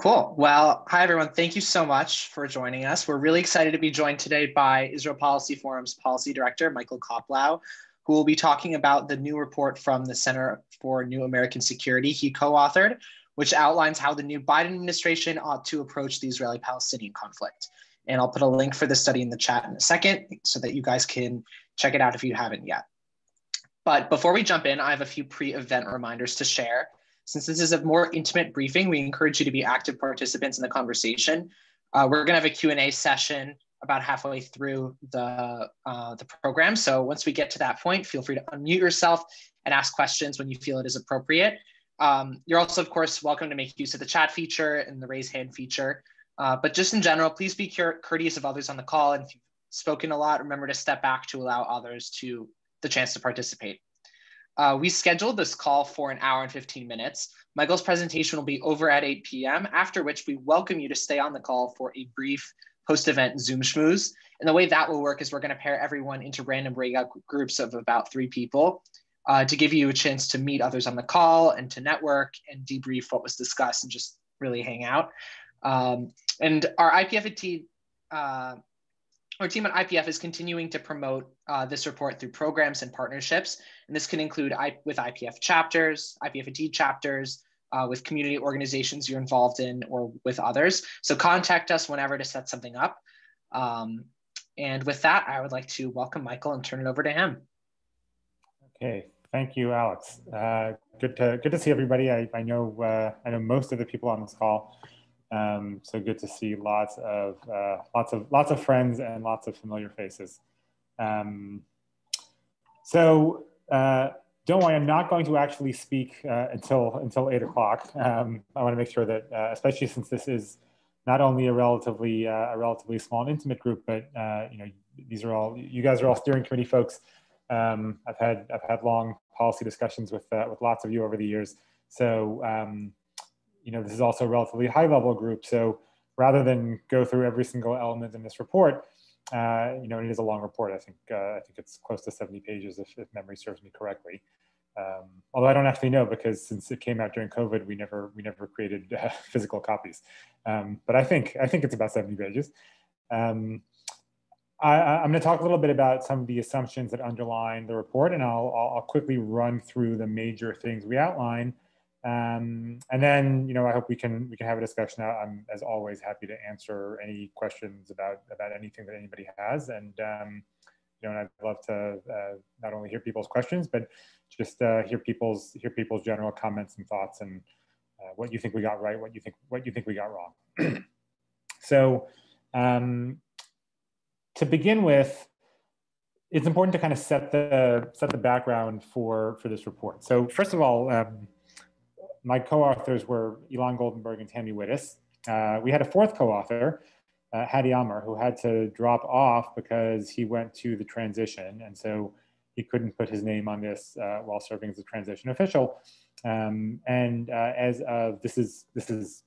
Cool. Well, hi, everyone. Thank you so much for joining us. We're really excited to be joined today by Israel Policy Forum's Policy Director, Michael Koplow, who will be talking about the new report from the Center for New American Security he co authored, which outlines how the new Biden administration ought to approach the Israeli Palestinian conflict. And I'll put a link for the study in the chat in a second so that you guys can check it out if you haven't yet. But before we jump in, I have a few pre event reminders to share. Since this is a more intimate briefing, we encourage you to be active participants in the conversation. Uh, we're gonna have a Q&A session about halfway through the, uh, the program. So once we get to that point, feel free to unmute yourself and ask questions when you feel it is appropriate. Um, you're also, of course, welcome to make use of the chat feature and the raise hand feature. Uh, but just in general, please be courteous of others on the call. And if you've spoken a lot, remember to step back to allow others to the chance to participate. Uh, we scheduled this call for an hour and 15 minutes. Michael's presentation will be over at 8 p.m., after which we welcome you to stay on the call for a brief post-event Zoom schmooze. And the way that will work is we're gonna pair everyone into random breakout groups of about three people uh, to give you a chance to meet others on the call and to network and debrief what was discussed and just really hang out. Um, and our IPF Atid uh, our team at IPF is continuing to promote uh, this report through programs and partnerships. And this can include I, with IPF chapters, IPF Atid chapters, uh, with community organizations you're involved in or with others. So contact us whenever to set something up. Um, and with that, I would like to welcome Michael and turn it over to him. Okay, thank you, Alex. Uh, good to good to see everybody. I, I know uh, I know most of the people on this call. Um, so good to see lots of uh, lots of lots of friends and lots of familiar faces. Um, so uh, don't worry, I'm not going to actually speak uh, until until eight o'clock. Um, I want to make sure that, uh, especially since this is not only a relatively uh, a relatively small and intimate group, but uh, you know these are all you guys are all steering committee folks. Um, I've had I've had long policy discussions with with lots of you over the years. So um, you know, this is also a relatively high level group. So rather than go through every single element in this report, uh, you know, it is a long report. I think uh, I think it's close to 70 pages if, if memory serves me correctly. Um, although I don't actually know because since it came out during COVID, we never we never created uh, physical copies. Um, but I think I think it's about 70 pages. Um, I, am going to talk a little bit about some of the assumptions that underline the report, and I'll, I'll quickly run through the major things we outline. Um, and then, you know, I hope we can we can have a discussion. I'm as always happy to answer any questions about about anything that anybody has. And um, you know, and I'd love to uh, not only hear people's questions, but just uh, hear people's hear people's general comments and thoughts and uh, what you think we got right, what you think what you think we got wrong. so, um, to begin with, it's important to kind of set the set the background for for this report. So, first of all. Um, my co-authors were Ilan Goldenberg and Tammy Wittes. Uh, we had a fourth co-author, uh, Hadi Amr, who had to drop off because he went to the transition. And so he couldn't put his name on this uh, while serving as a transition official. Um, and uh, as of, this is, this is,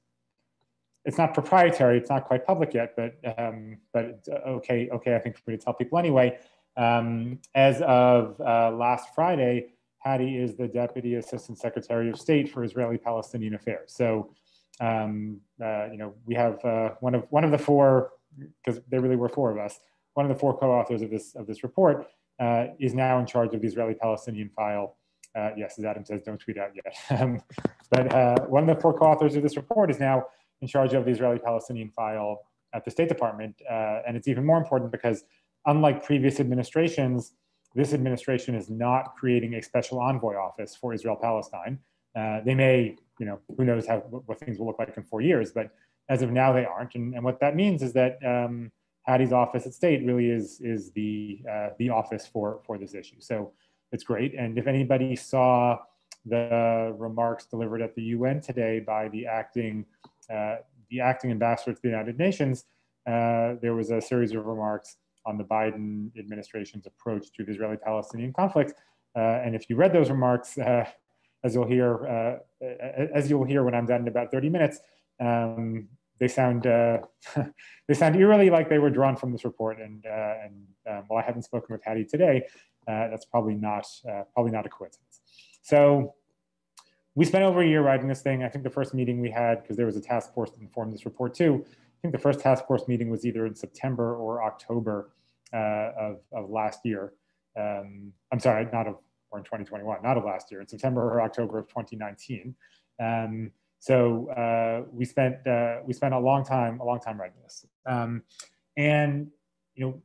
it's not proprietary, it's not quite public yet, but, um, but uh, okay, okay, I think for me to tell people anyway. Um, as of uh, last Friday, Hadi is the Deputy Assistant Secretary of State for Israeli-Palestinian Affairs. So, um, uh, you know, we have uh, one of one of the four, because there really were four of us. One of the four co-authors of this of this report uh, is now in charge of the Israeli-Palestinian file. Uh, yes, as Adam says, don't tweet out yet. Um, but uh, one of the four co-authors of this report is now in charge of the Israeli-Palestinian file at the State Department, uh, and it's even more important because, unlike previous administrations this administration is not creating a special envoy office for Israel Palestine. Uh, they may, you know, who knows how what things will look like in four years, but as of now, they aren't. And, and what that means is that um, Hadi's office at state really is is the uh, the office for for this issue. So it's great. And if anybody saw the remarks delivered at the UN today by the acting uh, the acting ambassador to the United Nations, uh, there was a series of remarks on the Biden administration's approach to the Israeli-Palestinian conflict. Uh, and if you read those remarks, uh, as you'll hear, uh, as you'll hear when I'm done in about 30 minutes, um, they sound uh, they sound eerily like they were drawn from this report. And uh, and um, while I haven't spoken with Hadi today, uh, that's probably not probably not a coincidence. So we spent over a year writing this thing. I think the first meeting we had, because there was a task force that informed this report too, think the first task force meeting was either in September or October uh, of, of last year. Um, I'm sorry, not of, or in 2021, not of last year, in September or October of 2019. Um, so uh, we spent uh, we spent a long time a long time writing this, um, and you know,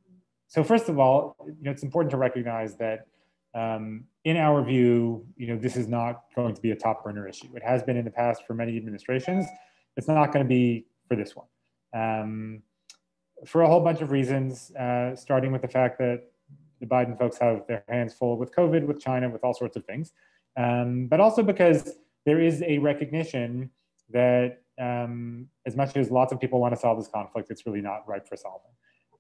so first of all, you know, it's important to recognize that um, in our view, you know, this is not going to be a top burner issue. It has been in the past for many administrations. It's not going to be for this one. Um, for a whole bunch of reasons, uh, starting with the fact that the Biden folks have their hands full with COVID, with China, with all sorts of things, um, but also because there is a recognition that um, as much as lots of people want to solve this conflict, it's really not ripe for solving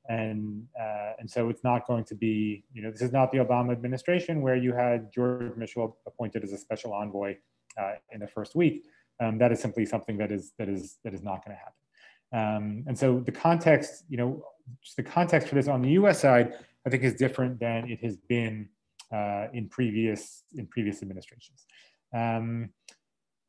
and uh, and so it's not going to be you know this is not the Obama administration where you had George Mitchell appointed as a special envoy uh, in the first week. Um, that is simply something that is that is that is not going to happen. Um, and so the context, you know, the context for this on the U.S. side, I think is different than it has been uh, in previous in previous administrations. Um,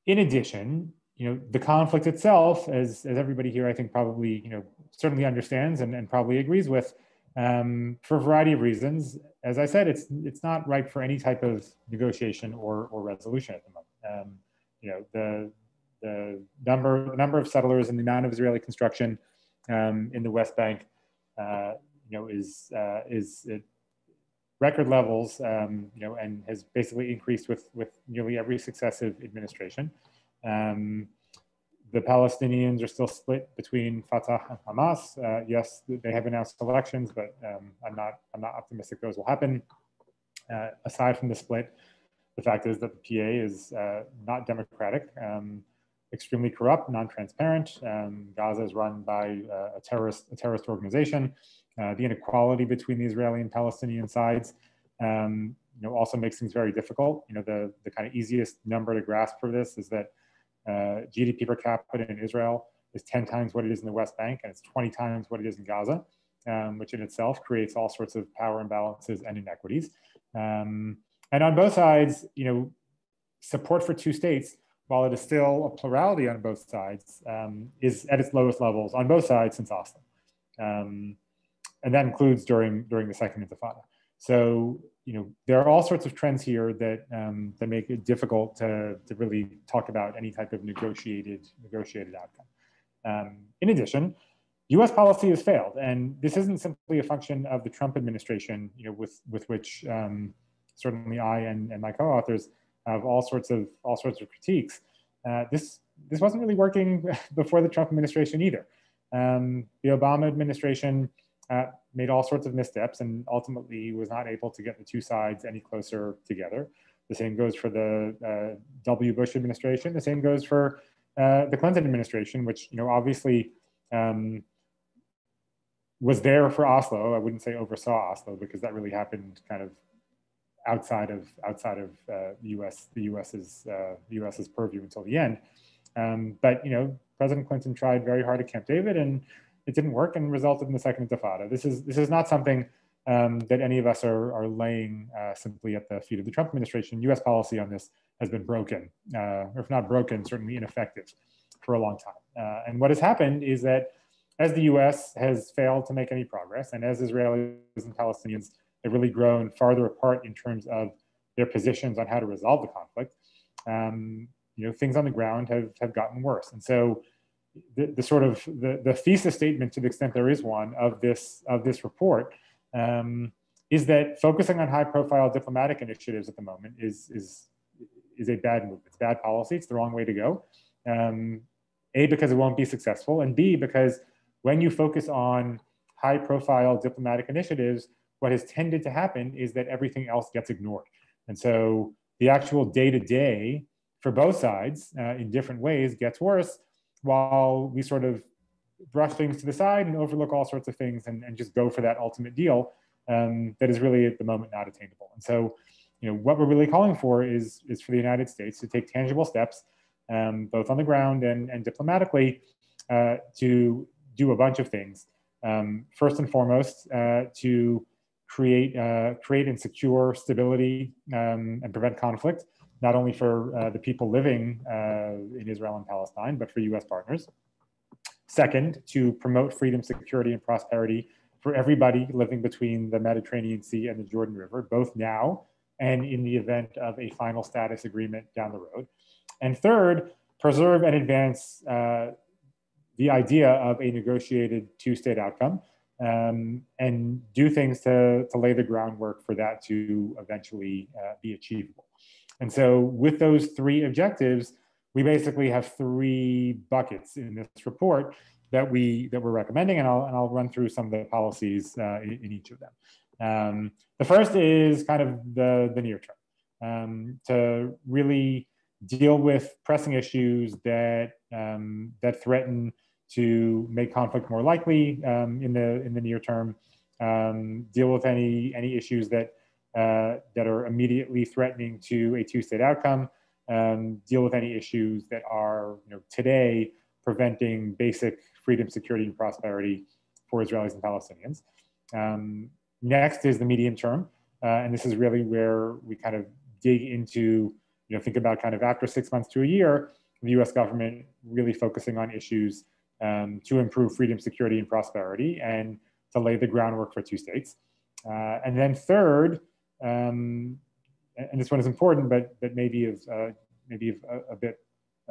in addition, you know, the conflict itself, as, as everybody here, I think probably, you know, certainly understands and, and probably agrees with, um, for a variety of reasons. As I said, it's, it's not ripe for any type of negotiation or, or resolution at the moment. Um, you know, the, the number, number of settlers and the amount of Israeli construction um, in the West Bank, uh, you know, is, uh, is at record levels, um, you know, and has basically increased with, with nearly every successive administration. Um, the Palestinians are still split between Fatah and Hamas. Uh, yes, they have announced elections, but um, I'm not I'm not optimistic those will happen. Uh, aside from the split, the fact is that the PA is uh, not democratic, um, extremely corrupt, non-transparent. Um, Gaza is run by uh, a terrorist a terrorist organization. Uh, the inequality between the Israeli and Palestinian sides, um, you know, also makes things very difficult. You know, the the kind of easiest number to grasp for this is that uh, GDP per capita in Israel is 10 times what it is in the West Bank, and it's 20 times what it is in Gaza, um, which in itself creates all sorts of power imbalances and inequities. Um, and on both sides, you know, support for two states, while it is still a plurality on both sides, um, is at its lowest levels on both sides since Oslo. Um, and that includes during, during the Second Intifada. So you know, there are all sorts of trends here that um, that make it difficult to, to really talk about any type of negotiated negotiated outcome. Um, in addition, U.S. policy has failed, and this isn't simply a function of the Trump administration, you know, with with which um, certainly I and, and my co-authors have all sorts of all sorts of critiques. Uh, this this wasn't really working before the Trump administration either. Um, the Obama administration uh, made all sorts of missteps and ultimately was not able to get the two sides any closer together. The same goes for the uh, W. Bush administration. The same goes for uh, the Clinton administration, which you know obviously um, was there for Oslo. I wouldn't say oversaw Oslo because that really happened kind of outside of outside of uh, U.S. the U.S.'s uh, U.S.'s purview until the end. Um, but you know, President Clinton tried very hard at Camp David and it didn't work and resulted in the second intifada. This is, this is not something um, that any of us are, are laying uh, simply at the feet of the Trump administration. US policy on this has been broken, uh, or if not broken, certainly ineffective for a long time. Uh, and what has happened is that as the US has failed to make any progress, and as Israelis and Palestinians have really grown farther apart in terms of their positions on how to resolve the conflict, um, you know, things on the ground have, have gotten worse. And so the, the sort of the, the thesis statement to the extent there is one of this of this report um, is that focusing on high profile diplomatic initiatives at the moment is is is a bad move. It's bad policy. It's the wrong way to go. Um, a because it won't be successful and b because when you focus on high profile diplomatic initiatives what has tended to happen is that everything else gets ignored and so the actual day to day for both sides uh, in different ways gets worse while we sort of brush things to the side and overlook all sorts of things and, and just go for that ultimate deal um, that is really at the moment not attainable. And so, you know, what we're really calling for is, is for the United States to take tangible steps, um, both on the ground and, and diplomatically, uh, to do a bunch of things. Um, first and foremost, uh, to create, uh, create and secure stability um, and prevent conflict not only for uh, the people living uh, in Israel and Palestine, but for US partners. Second, to promote freedom, security, and prosperity for everybody living between the Mediterranean Sea and the Jordan River, both now and in the event of a final status agreement down the road. And third, preserve and advance uh, the idea of a negotiated two-state outcome um, and do things to, to lay the groundwork for that to eventually uh, be achievable. And so with those three objectives, we basically have three buckets in this report that we that we're recommending, and I'll and I'll run through some of the policies uh, in, in, each of them. Um, the first is kind of the the near term um, to really deal with pressing issues that um, that threaten to make conflict more likely um, in the in the near term. Um, deal with any any issues that uh, that are immediately threatening to a two-state outcome. Um, deal with any issues that are you know today preventing basic freedom, security, and prosperity for Israelis and Palestinians. Um, next is the medium term, uh, and this is really where we kind of dig into you know think about kind of after six months to a year, the U.S. government really focusing on issues um, to improve freedom, security, and prosperity, and to lay the groundwork for two states. Uh, and then third, um, and this one is important, but but maybe of uh, maybe of a, a bit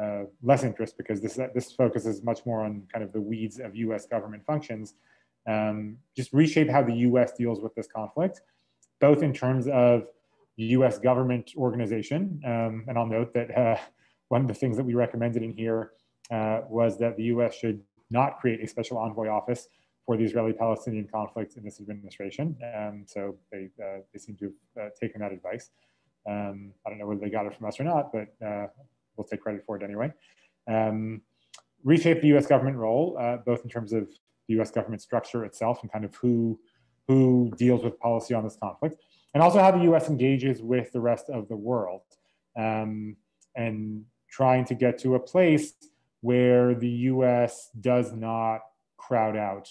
uh, less interest because this this focuses much more on kind of the weeds of U.S. government functions. Um, just reshape how the U.S. deals with this conflict, both in terms of U.S. government organization, um, and I'll note that uh, one of the things that we recommended in here uh, was that the U.S. should not create a special envoy office for the Israeli-Palestinian conflict in this administration. Um, so they, uh, they seem to have uh, taken that advice. Um, I don't know whether they got it from us or not, but uh, we'll take credit for it anyway. Um, reshape the U.S. government role, uh, both in terms of the U.S. government structure itself and kind of who who deals with policy on this conflict, and also how the U.S. engages with the rest of the world, um, and trying to get to a place where the US does not crowd out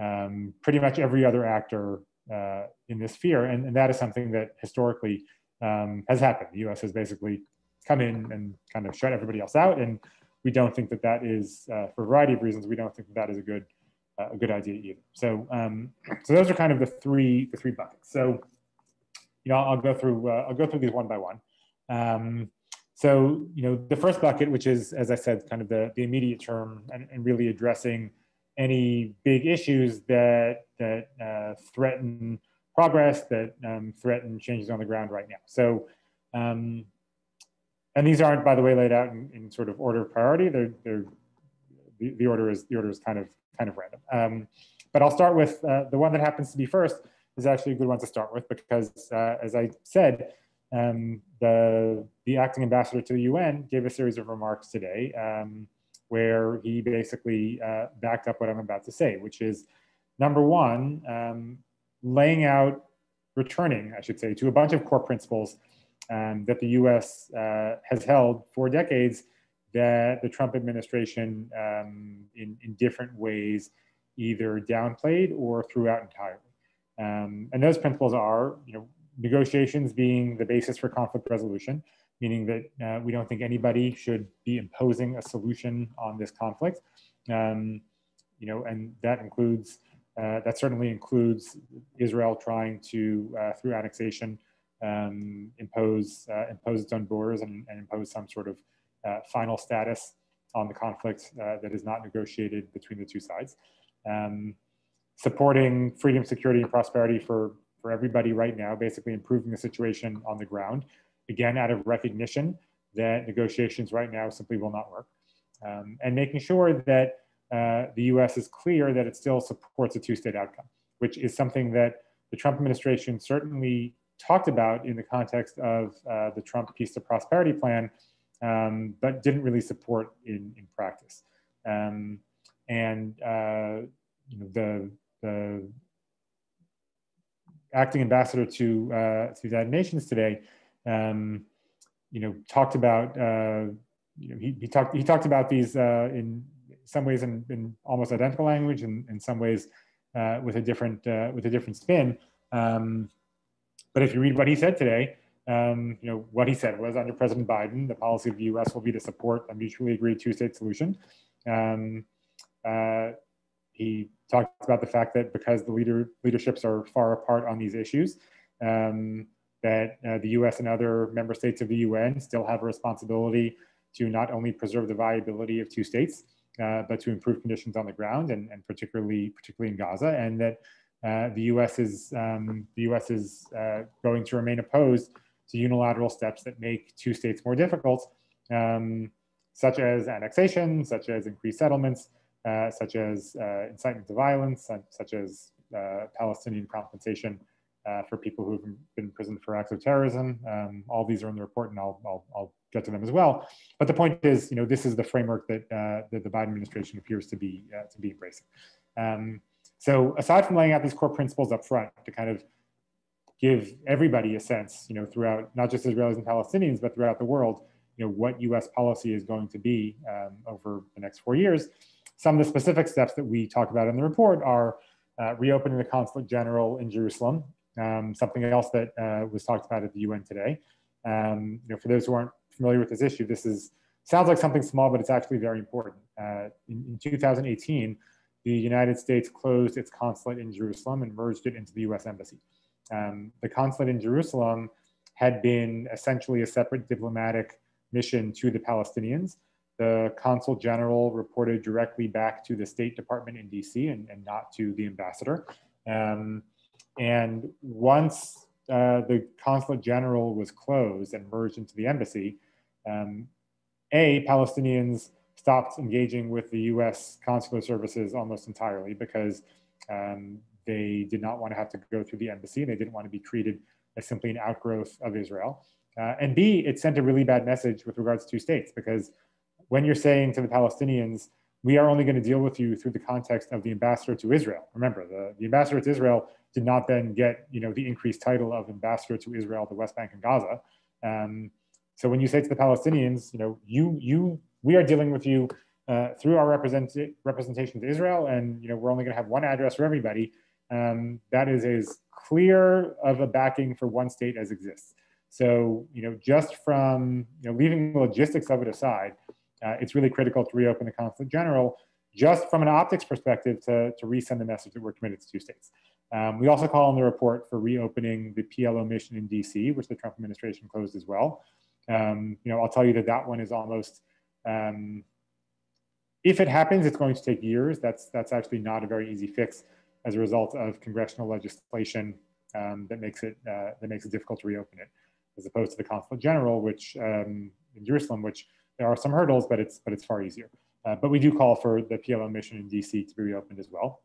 um, pretty much every other actor uh, in this sphere. And, and, that is something that historically um, has happened. The US has basically come in and kind of shut everybody else out. And we don't think that that is, uh, for a variety of reasons, we don't think that, that is a good, uh, a good idea either. So, um, so those are kind of the three, the three buckets. So, you know, I'll go through, uh, I'll go through these one by one. So, you know, the first bucket, which is, as I said, kind of the, the immediate term and, and really addressing any big issues that, that uh, threaten progress, that um, threaten changes on the ground right now. So, um, and these aren't, by the way, laid out in, in sort of order of priority. They're, they're, the, the order is the order is kind of kind of random. Um, but I'll start with uh, the one that happens to be first is actually a good one to start with because, uh, as I said, um, the, the acting ambassador to the UN gave a series of remarks today um, where he basically uh, backed up what I'm about to say, which is number one, um, laying out, returning, I should say, to a bunch of core principles um, that the US uh, has held for decades that the Trump administration um, in, in different ways either downplayed or threw out entirely. Um, and those principles are, you know, negotiations being the basis for conflict resolution, meaning that uh, we don't think anybody should be imposing a solution on this conflict. Um, you know, and that includes, uh, that certainly includes Israel trying to, uh, through annexation, um, impose, uh, impose its own borders and, and, impose some sort of uh, final status on the conflict uh, that is not negotiated between the two sides. Um, supporting freedom, security, and prosperity for for everybody right now, basically improving the situation on the ground. Again, out of recognition that negotiations right now simply will not work. Um, and making sure that uh, the US is clear that it still supports a two state outcome, which is something that the Trump administration certainly talked about in the context of uh, the Trump Peace to Prosperity Plan, um, but didn't really support in, in practice. Um, and uh, you know, the, the acting ambassador to uh, to the United Nations today, um, you know, talked about uh, you know he, he talked he talked about these uh, in some ways in, in almost identical language and in some ways uh, with a different uh, with a different spin. Um, but if you read what he said today, um, you know, what he said was under President Biden, the policy of the U.S. will be to support a mutually agreed two-state solution. Um, uh, he talked about the fact that because the leader leaderships are far apart on these issues, um, that uh, the U.S. and other member states of the UN still have a responsibility to not only preserve the viability of two states, uh, but to improve conditions on the ground, and, and particularly particularly in Gaza, and that uh, the U.S. is um, the U.S. is uh, going to remain opposed to unilateral steps that make two states more difficult, um, such as annexation, such as increased settlements, uh, such as uh, incitement to violence, such as uh, Palestinian compensation uh, for people who've been imprisoned for acts of terrorism. Um, all these are in the report, and I'll, I'll, I'll, get to them as well. But the point is, you know, this is the framework that, that the Biden administration appears to be to be embracing. Um, so aside from laying out these core principles up front to kind of give everybody a sense, you know, throughout not just Israelis and Palestinians, but throughout the world, you know, what U.S. policy is going to be um, over the next four years. Some of the specific steps that we talk about in the report are uh, reopening the consulate general in Jerusalem, um, something else that uh, was talked about at the UN today. Um, you know, for those who aren't familiar with this issue, this is sounds like something small, but it's actually very important. Uh, in, in 2018, the United States closed its consulate in Jerusalem and merged it into the U.S. embassy. Um, the consulate in Jerusalem had been essentially a separate diplomatic mission to the Palestinians. The consul general reported directly back to the State Department in DC and, and not to the ambassador. Um, and once uh, the consulate general was closed and merged into the embassy, um, A, Palestinians stopped engaging with the US consular services almost entirely because um, they did not want to have to go through the embassy. And they didn't want to be treated as simply an outgrowth of Israel. Uh, and B, it sent a really bad message with regards to states because when you're saying to the Palestinians, we are only going to deal with you through the context of the ambassador to Israel. Remember, the, the ambassador to Israel did not then get, you know, the increased title of ambassador to Israel, the West Bank and Gaza. Um, so when you say to the Palestinians, you know, you, you, we are dealing with you uh, through our represent, representation to Israel, and you know, we're only going to have one address for everybody um, that is as clear of a backing for one state as exists. So, you know, just from you know, leaving the logistics of it aside, uh, it's really critical to reopen the consulate general just from an optics perspective to, to resend the message that we're committed to two states. Um, we also call in the report for reopening the PLO mission in DC, which the Trump administration closed as well. Um, you know, I'll tell you that that one is almost, um, if it happens, it's going to take years. That's, that's actually not a very easy fix as a result of congressional legislation um, that makes it uh, that makes it difficult to reopen it, as opposed to the consulate general, which um, in Jerusalem, which there are some hurdles, but it's but it's far easier. Uh, but we do call for the PLO mission in DC to be reopened as well.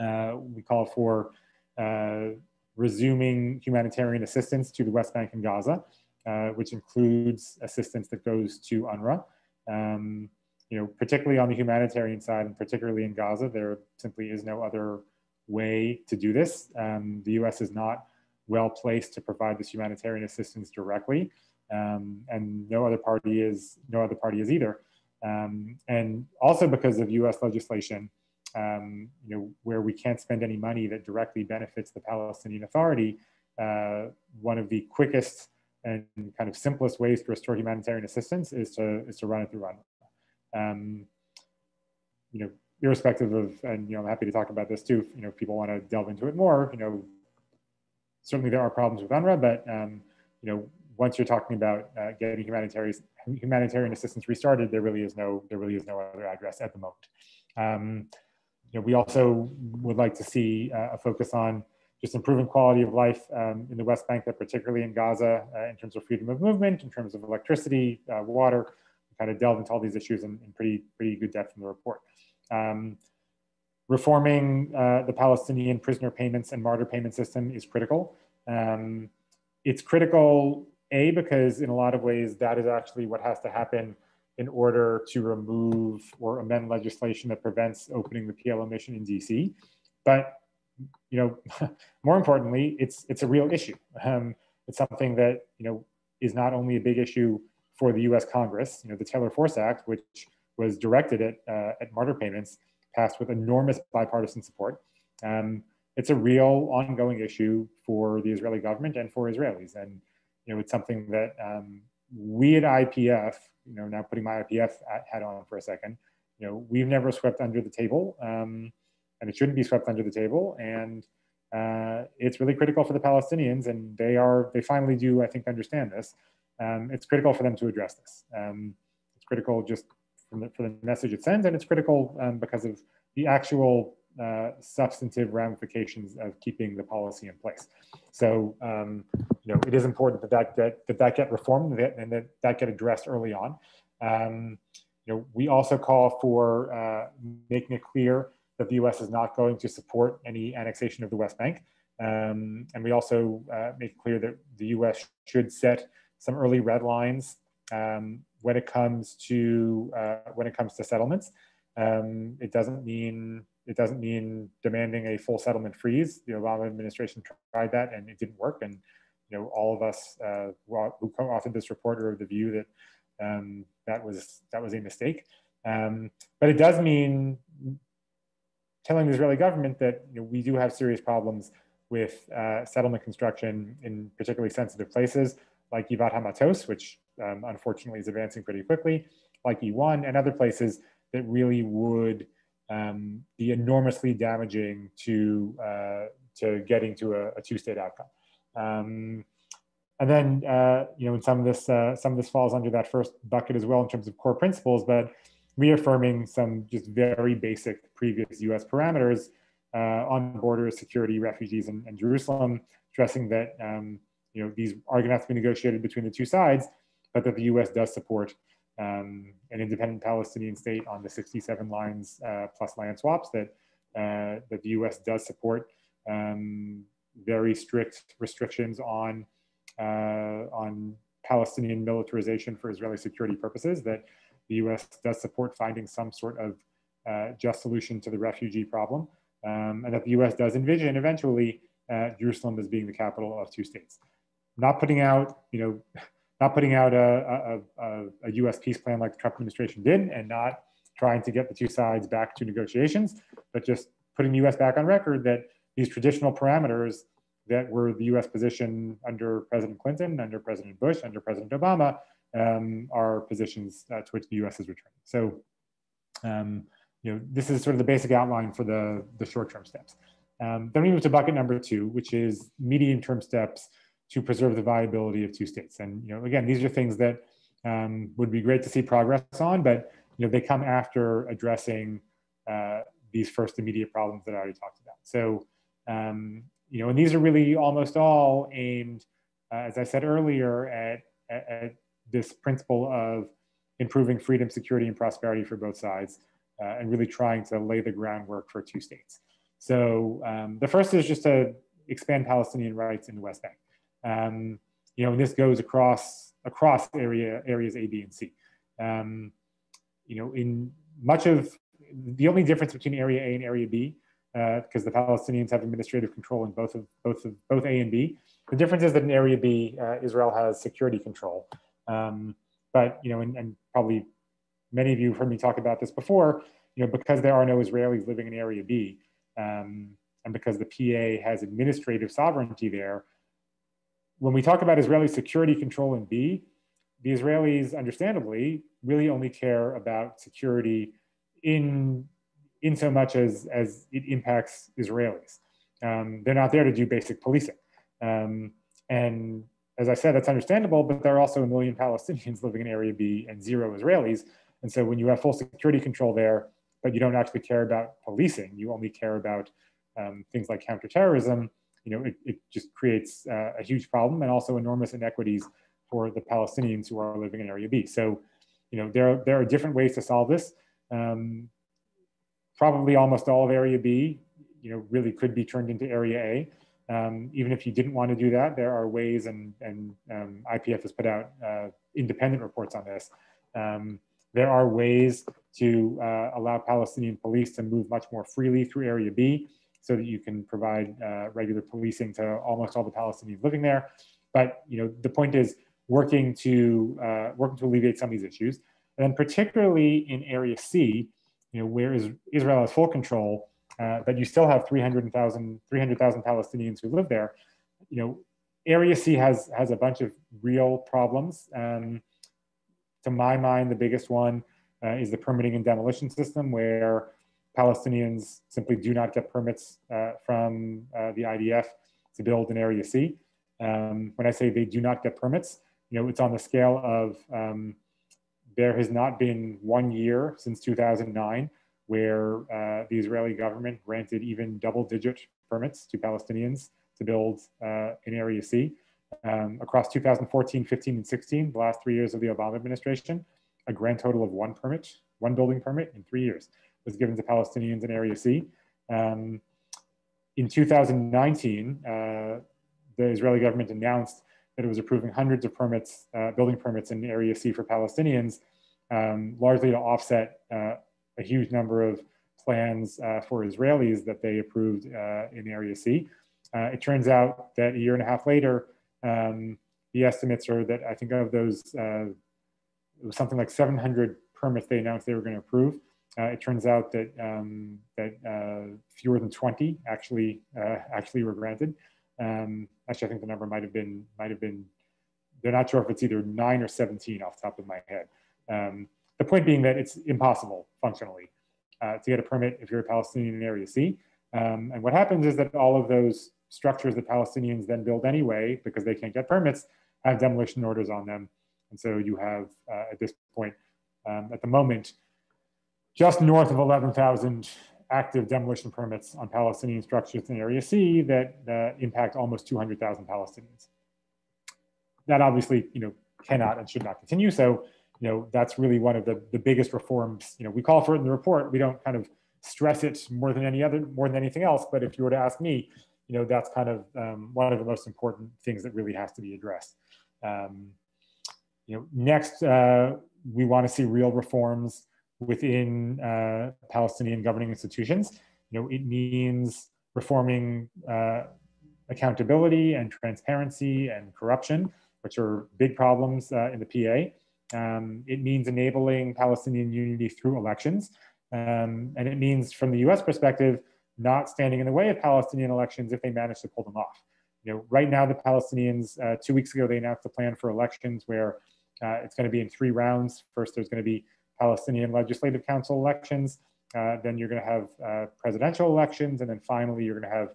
Uh, we call for uh, resuming humanitarian assistance to the West Bank and Gaza, uh, which includes assistance that goes to UNRWA. Um, you know, particularly on the humanitarian side and particularly in Gaza, there simply is no other way to do this. Um, the US is not well placed to provide this humanitarian assistance directly. Um, and no other party is no other party is either. Um, and also because of U.S. legislation, um, you know, where we can't spend any money that directly benefits the Palestinian Authority, uh, one of the quickest and kind of simplest ways to restore humanitarian assistance is to is to run it through UNRWA. Um, you know, irrespective of, and you know, I'm happy to talk about this too. You know, if people want to delve into it more, you know, certainly there are problems with UNRWA, but um, you know, once you're talking about uh, getting humanitarian humanitarian assistance restarted, there really is no there really is no other address at the moment. Um, you know, we also would like to see uh, a focus on just improving quality of life um, in the West Bank, but particularly in Gaza, uh, in terms of freedom of movement, in terms of electricity, uh, water. We kind of delve into all these issues in, in pretty pretty good depth in the report. Um, reforming uh, the Palestinian prisoner payments and martyr payment system is critical. Um, it's critical, A, because in a lot of ways, that is actually what has to happen in order to remove or amend legislation that prevents opening the PLO mission in DC. But you know, more importantly, it's it's a real issue. Um, it's something that you know is not only a big issue for the U.S. Congress. You know, the Taylor Force Act, which was directed at, uh, at martyr payments, passed with enormous bipartisan support. Um, it's a real ongoing issue for the Israeli government and for Israelis. And you know, it's something that um, we at IPF, you know, now putting my IPF hat on for a second, you know, we've never swept under the table, um, and it shouldn't be swept under the table. And uh, it's really critical for the Palestinians, and they are they finally do, I think, understand this. Um, it's critical for them to address this. Um, it's critical just the, for the message it sends, and it's critical um, because of the actual uh, substantive ramifications of keeping the policy in place. So, um, you know, it is important that that get, that, that get reformed and that, that get addressed early on. Um, you know, we also call for uh, making it clear that the U.S. is not going to support any annexation of the West Bank. Um, and we also uh, make clear that the U.S. should set some early red lines um, when it comes to uh, when it comes to settlements. Um, it doesn't mean it doesn't mean demanding a full settlement freeze. The Obama administration tried that and it didn't work. And you know, all of us uh, who co-authored this report are of the view that um, that was that was a mistake. Um, but it does mean telling the Israeli government that you know, we do have serious problems with uh, settlement construction in particularly sensitive places like Givat Hamatos, which um, unfortunately is advancing pretty quickly, like E1 and other places that really would um, be enormously damaging to, uh, to getting to a, a two-state outcome. Um, and then, uh, you know, some of this, uh, some of this falls under that first bucket as well in terms of core principles, but reaffirming some just very basic previous U.S. parameters uh, on borders, security, refugees, and, and Jerusalem, stressing that um, you know these are going to have to be negotiated between the two sides, but that the U.S. does support um, an independent Palestinian state on the 67 lines uh, plus land swaps. That uh, that the U.S. does support um, very strict restrictions on uh, on Palestinian militarization for Israeli security purposes. That the U.S. does support finding some sort of uh, just solution to the refugee problem, um, and that the U.S. does envision eventually uh, Jerusalem as being the capital of two states not putting out, you know, not putting out a, a, a, a U.S. peace plan like the Trump administration did, and not trying to get the two sides back to negotiations, but just putting the U.S. back on record that these traditional parameters that were the U.S. position under President Clinton, under President Bush, under President Obama, um, are positions uh, to which the U.S. is returning. So, um, you know, this is sort of the basic outline for the, the short-term steps. Um, then we move to bucket number two, which is medium-term steps to preserve the viability of two states. And you know, again, these are things that um, would be great to see progress on, but you know, they come after addressing uh, these first immediate problems that I already talked about. So, um, you know, and these are really almost all aimed, uh, as I said earlier, at, at, at, this principle of improving freedom, security, and prosperity for both sides, uh, and really trying to lay the groundwork for two states. So um, the first is just to expand Palestinian rights in the West Bank. Um, you know, and this goes across across area areas A, B, and C. Um, you know, in much of the only difference between Area A and Area B, because uh, the Palestinians have administrative control in both of both of both A and B. The difference is that in Area B, uh, Israel has security control. Um, but you know, and, and, probably many of you have heard me talk about this before. You know, because there are no Israelis living in Area B, um, and because the PA has administrative sovereignty there, when we talk about Israeli security control in B, the Israelis, understandably, really only care about security in, in so much as, as it impacts Israelis. Um, they're not there to do basic policing. Um, and as I said, that's understandable, but there are also a million Palestinians living in Area B and zero Israelis. And so when you have full security control there, but you don't actually care about policing, you only care about um, things like counterterrorism, you know, it, it just creates uh, a huge problem and also enormous inequities for the Palestinians who are living in Area B. So, you know, there, there are different ways to solve this. Um, probably almost all of Area B, you know, really could be turned into Area A. Um, even if you didn't want to do that, there are ways, and, and um, IPF has put out uh, independent reports on this. Um, there are ways to uh, allow Palestinian police to move much more freely through Area B so that you can provide uh, regular policing to almost all the Palestinians living there. But you know, the point is working to uh, working to alleviate some of these issues, and then particularly in Area C, you know, where is Israel has full control, uh, but you still have 300,000 300,000 Palestinians who live there. You know, Area C has, has a bunch of real problems. Um, to my mind, the biggest one uh, is the permitting and demolition system where Palestinians simply do not get permits uh, from uh, the IDF to build in Area C. Um, when I say they do not get permits, you know, it's on the scale of um, there has not been one year since 2009 where uh, the Israeli government granted even double digit permits to Palestinians to build uh, in Area C. Um, across 2014, 15, and 16, the last three years of the Obama administration, a grand total of one permit, one building permit in three years was given to Palestinians in Area C. Um, in 2019, uh, the Israeli government announced that it was approving hundreds of permits, uh, building permits in Area C for Palestinians, um, largely to offset uh, a huge number of plans uh, for Israelis that they approved uh, in Area C. Uh, it turns out that a year and a half later, um, the estimates are that I think of those, it was something like 700 permits they announced they were going to approve. Uh, it turns out that um, that uh, fewer than 20 actually uh, actually were granted. Um, actually, I think the number might have been might have been. They're not sure if it's either nine or 17 off the top of my head. Um, the point being that it's impossible functionally uh, to get a permit if you're a Palestinian in Area C. Um, and what happens is that all of those structures that Palestinians then build anyway, because they can't get permits, have demolition orders on them. And so you have, uh, at this point, um, at the moment, just north of 11,000 active demolition permits on Palestinian structures in Area C that impact almost 200,000 Palestinians. That obviously, you know, cannot and should not continue. So, you know, that's really one of the, the biggest reforms. You know, we call for it in the report. We don't kind of stress it more than any other, more than anything else. But if you were to ask me, you know, that's kind of um, one of the most important things that really has to be addressed. Um, you know, next, uh, we want to see real reforms within uh, Palestinian governing institutions. You know, it means reforming uh, accountability and transparency and corruption, which are big problems uh, in the PA. Um, it means enabling Palestinian unity through elections. Um, and it means, from the US perspective, not standing in the way of Palestinian elections if they manage to pull them off. You know, right now, the Palestinians, uh, two weeks ago, they announced a plan for elections where uh, it's going to be in three rounds. First, there's going to be Palestinian Legislative Council elections. Uh, then you're going to have uh, presidential elections, and then finally you're going to have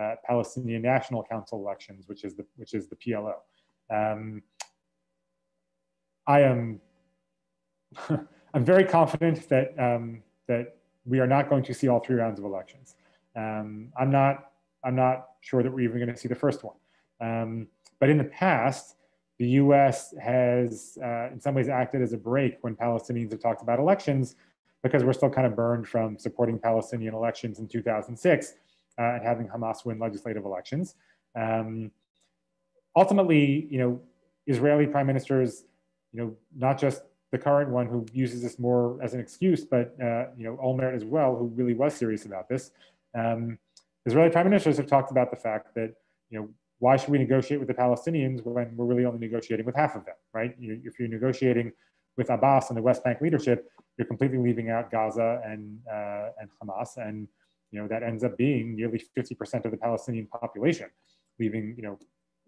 uh, Palestinian National Council elections, which is the which is the PLO. Um, I am I'm very confident that um, that we are not going to see all three rounds of elections. Um, I'm not I'm not sure that we're even going to see the first one. Um, but in the past, the US has, uh, in some ways, acted as a brake when Palestinians have talked about elections because we're still kind of burned from supporting Palestinian elections in 2006 uh, and having Hamas win legislative elections. Um, ultimately, you know, Israeli prime ministers, you know, not just the current one who uses this more as an excuse, but uh, you know, Olmert as well, who really was serious about this. Um, Israeli prime ministers have talked about the fact that you know why should we negotiate with the Palestinians when we're really only negotiating with half of them, right? You, if you're negotiating with Abbas and the West Bank leadership, you're completely leaving out Gaza and uh, and Hamas, and you know that ends up being nearly 50% of the Palestinian population, leaving you know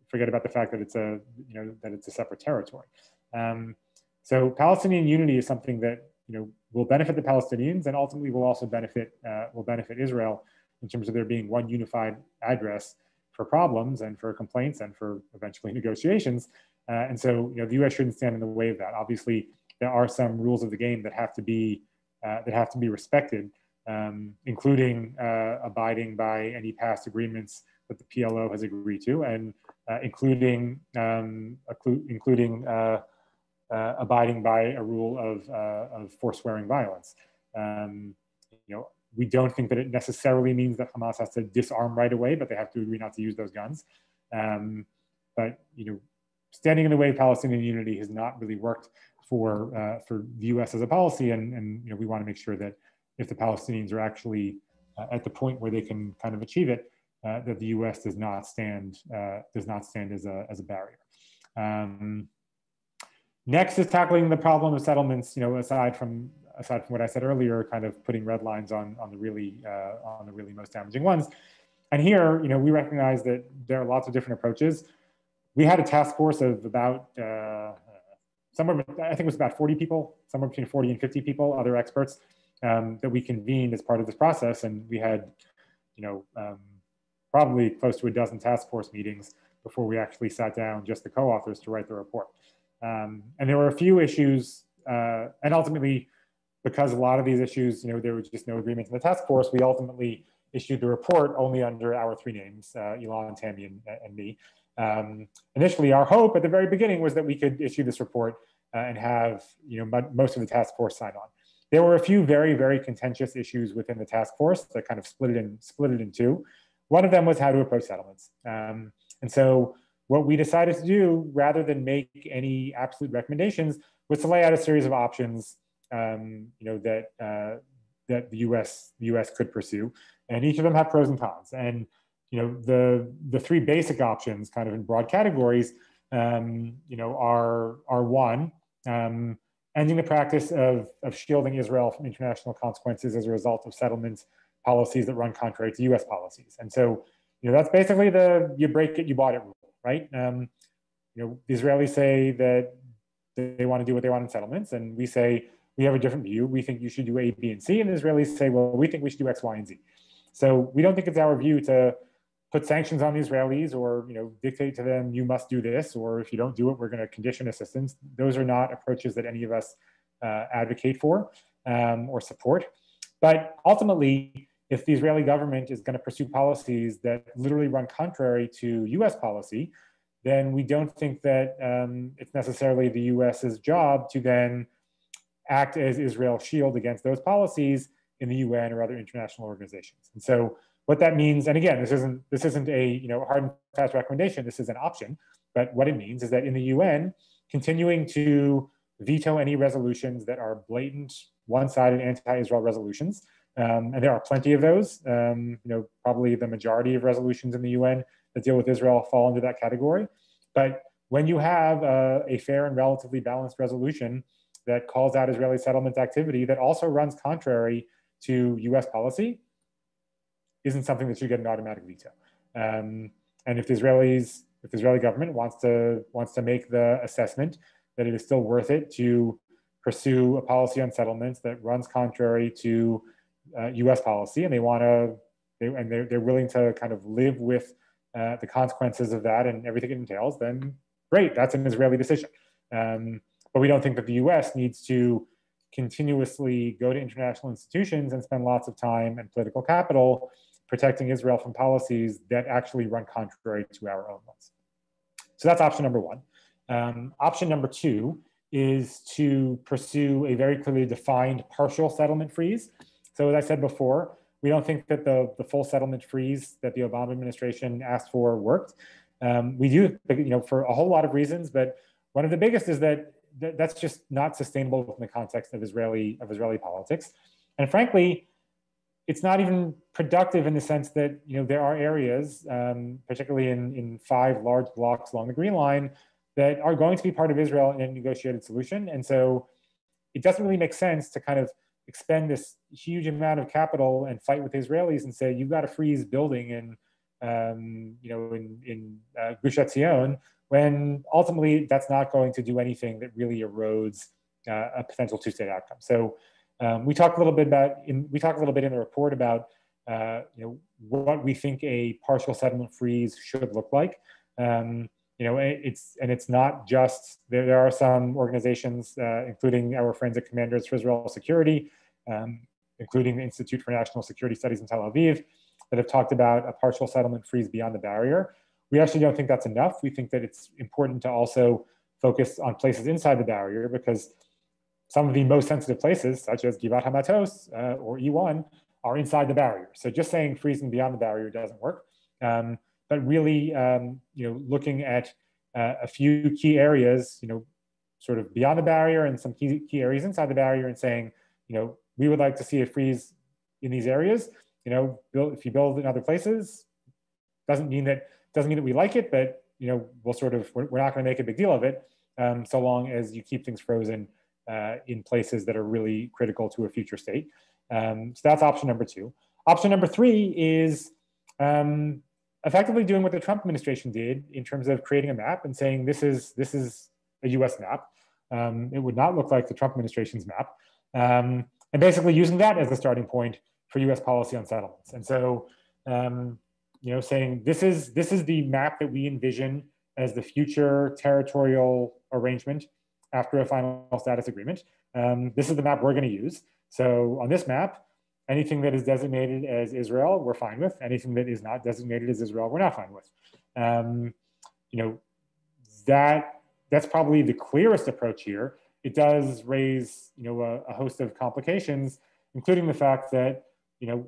forget about the fact that it's a you know that it's a separate territory. Um, so Palestinian unity is something that you know will benefit the Palestinians and ultimately will also benefit uh, will benefit Israel in terms of there being one unified address for problems and for complaints and for eventually negotiations. Uh, and so, you know, the U.S. shouldn't stand in the way of that. Obviously, there are some rules of the game that have to be uh, that have to be respected, um, including uh, abiding by any past agreements that the PLO has agreed to, and uh, including um, including uh, uh, abiding by a rule of of forswearing violence. Um, you know, we don't think that it necessarily means that Hamas has to disarm right away, but they have to agree not to use those guns. Um, but you know, standing in the way of Palestinian unity has not really worked for uh, for the U.S. as a policy, and and you know, we want to make sure that if the Palestinians are actually uh, at the point where they can kind of achieve it, uh, that the U.S. does not stand uh, does not stand as a as a barrier. Um, next is tackling the problem of settlements. You know, aside from aside from what I said earlier, kind of putting red lines on, on the really uh, on the really most damaging ones. And here, you know, we recognize that there are lots of different approaches. we had a task force of about uh, somewhere, I think it was about 40 people, somewhere between 40 and 50 people, other experts um, that we convened as part of this process. And we had, you know, um, probably close to a dozen task force meetings before we actually sat down, just the co-authors to write the report. Um, and there were a few issues, uh, and ultimately, because a lot of these issues, you know, there was just no agreement in the task force, we ultimately issued the report only under our three names, uh, Ilan, Tammy, and, and me. Um, initially, our hope at the very beginning was that we could issue this report uh, and have you know most of the task force sign on. There were a few very very contentious issues within the task force that kind of split it in split it in two. One of them was how to approach settlements, um, and so what we decided to do, rather than make any absolute recommendations, was to lay out a series of options, um, you know, that uh, that the U.S. the U.S. could pursue, and each of them have pros and cons. And you know, the the three basic options, kind of in broad categories, um, you know, are are one, um, ending the practice of of shielding Israel from international consequences as a result of settlements policies that run contrary to U.S. policies. And so, you know, that's basically the you break it, you bought it rule right? Um, you know, the Israelis say that they want to do what they want in settlements, and we say we have a different view. We think you should do A, B, and C, and Israelis say, well, we think we should do X, Y, and Z. So we don't think it's our view to put sanctions on the Israelis or you know dictate to them you must do this, or if you don't do it, we're going to condition assistance. Those are not approaches that any of us uh, advocate for um, or support. But ultimately, if the Israeli government is going to pursue policies that literally run contrary to US policy, then we don't think that um, it's necessarily the US's job to then act as Israel's shield against those policies in the UN or other international organizations. And so what that means, and again, this isn't this isn't a you know hard and fast recommendation, this is an option, but what it means is that in the UN, continuing to veto any resolutions that are blatant one-sided anti-Israel resolutions um, and there are plenty of those. Um, you know, probably the majority of resolutions in the UN that deal with Israel fall into that category. But when you have a, a fair and relatively balanced resolution that calls out Israeli settlement activity that also runs contrary to US policy, isn't something that should get an automatic veto. Um, and if the Israelis, if the Israeli government wants to wants to make the assessment that it is still worth it to pursue a policy on settlements that runs contrary to uh, U.S. policy, and they want to, they, and they're, they're willing to kind of live with uh, the consequences of that and everything it entails, then great, that's an Israeli decision. Um, but we don't think that the U.S. needs to continuously go to international institutions and spend lots of time and political capital protecting Israel from policies that actually run contrary to our own ones. So that's option number one. Um, option number two is to pursue a very clearly defined partial settlement freeze. So as I said before, we don't think that the, the full settlement freeze that the Obama administration asked for worked. Um, we do, you know, for a whole lot of reasons, but one of the biggest is that th- that's just not sustainable in the context of Israeli of Israeli politics, and frankly, it's not even productive in the sense that you know there are areas, um, particularly in in five large blocks along the Green Line, that are going to be part of Israel in a negotiated solution, and so it doesn't really make sense to kind of expend this huge amount of capital and fight with Israelis and say you've got to freeze building in um, you know in in uh, Gush Etzion when ultimately that's not going to do anything that really erodes uh, a potential two-state outcome. So um, we talk a little bit about in, we talked a little bit in the report about uh, you know what we think a partial settlement freeze should look like. Um, you know, it's and it's not just there. There are some organizations, uh, including our friends at Commanders for Israel Security, um, including the Institute for National Security Studies in Tel Aviv, that have talked about a partial settlement freeze beyond the barrier. We actually don't think that's enough. We think that it's important to also focus on places inside the barrier because some of the most sensitive places, such as Givat Hamatos uh, or E1, are inside the barrier. So just saying freezing beyond the barrier doesn't work. Um, but really, um, you know, looking at uh, a few key areas, you know, sort of beyond the barrier and some key, key areas inside the barrier and saying, you know, we would like to see a freeze in these areas. You know, build, if you build in other places, doesn't mean that doesn't mean that we like it, but you know, we'll sort of we're, we're not going to make a big deal of it, um, so long as you keep things frozen uh, in places that are really critical to a future state. Um, so that's option number two. Option number three is um, effectively doing what the Trump administration did in terms of creating a map and saying this is this is a U.S. map. Um, it would not look like the Trump administration's map, um, and basically using that as the starting point for U.S. policy on settlements. And so, um, you know, saying this is this is the map that we envision as the future territorial arrangement after a final status agreement. Um, this is the map we're going to use. So on this map, anything that is designated as Israel, we're fine with. Anything that is not designated as Israel, we're not fine with. Um, you know, that that's probably the clearest approach here. It does raise, you know, a, a host of complications, including the fact that, you know,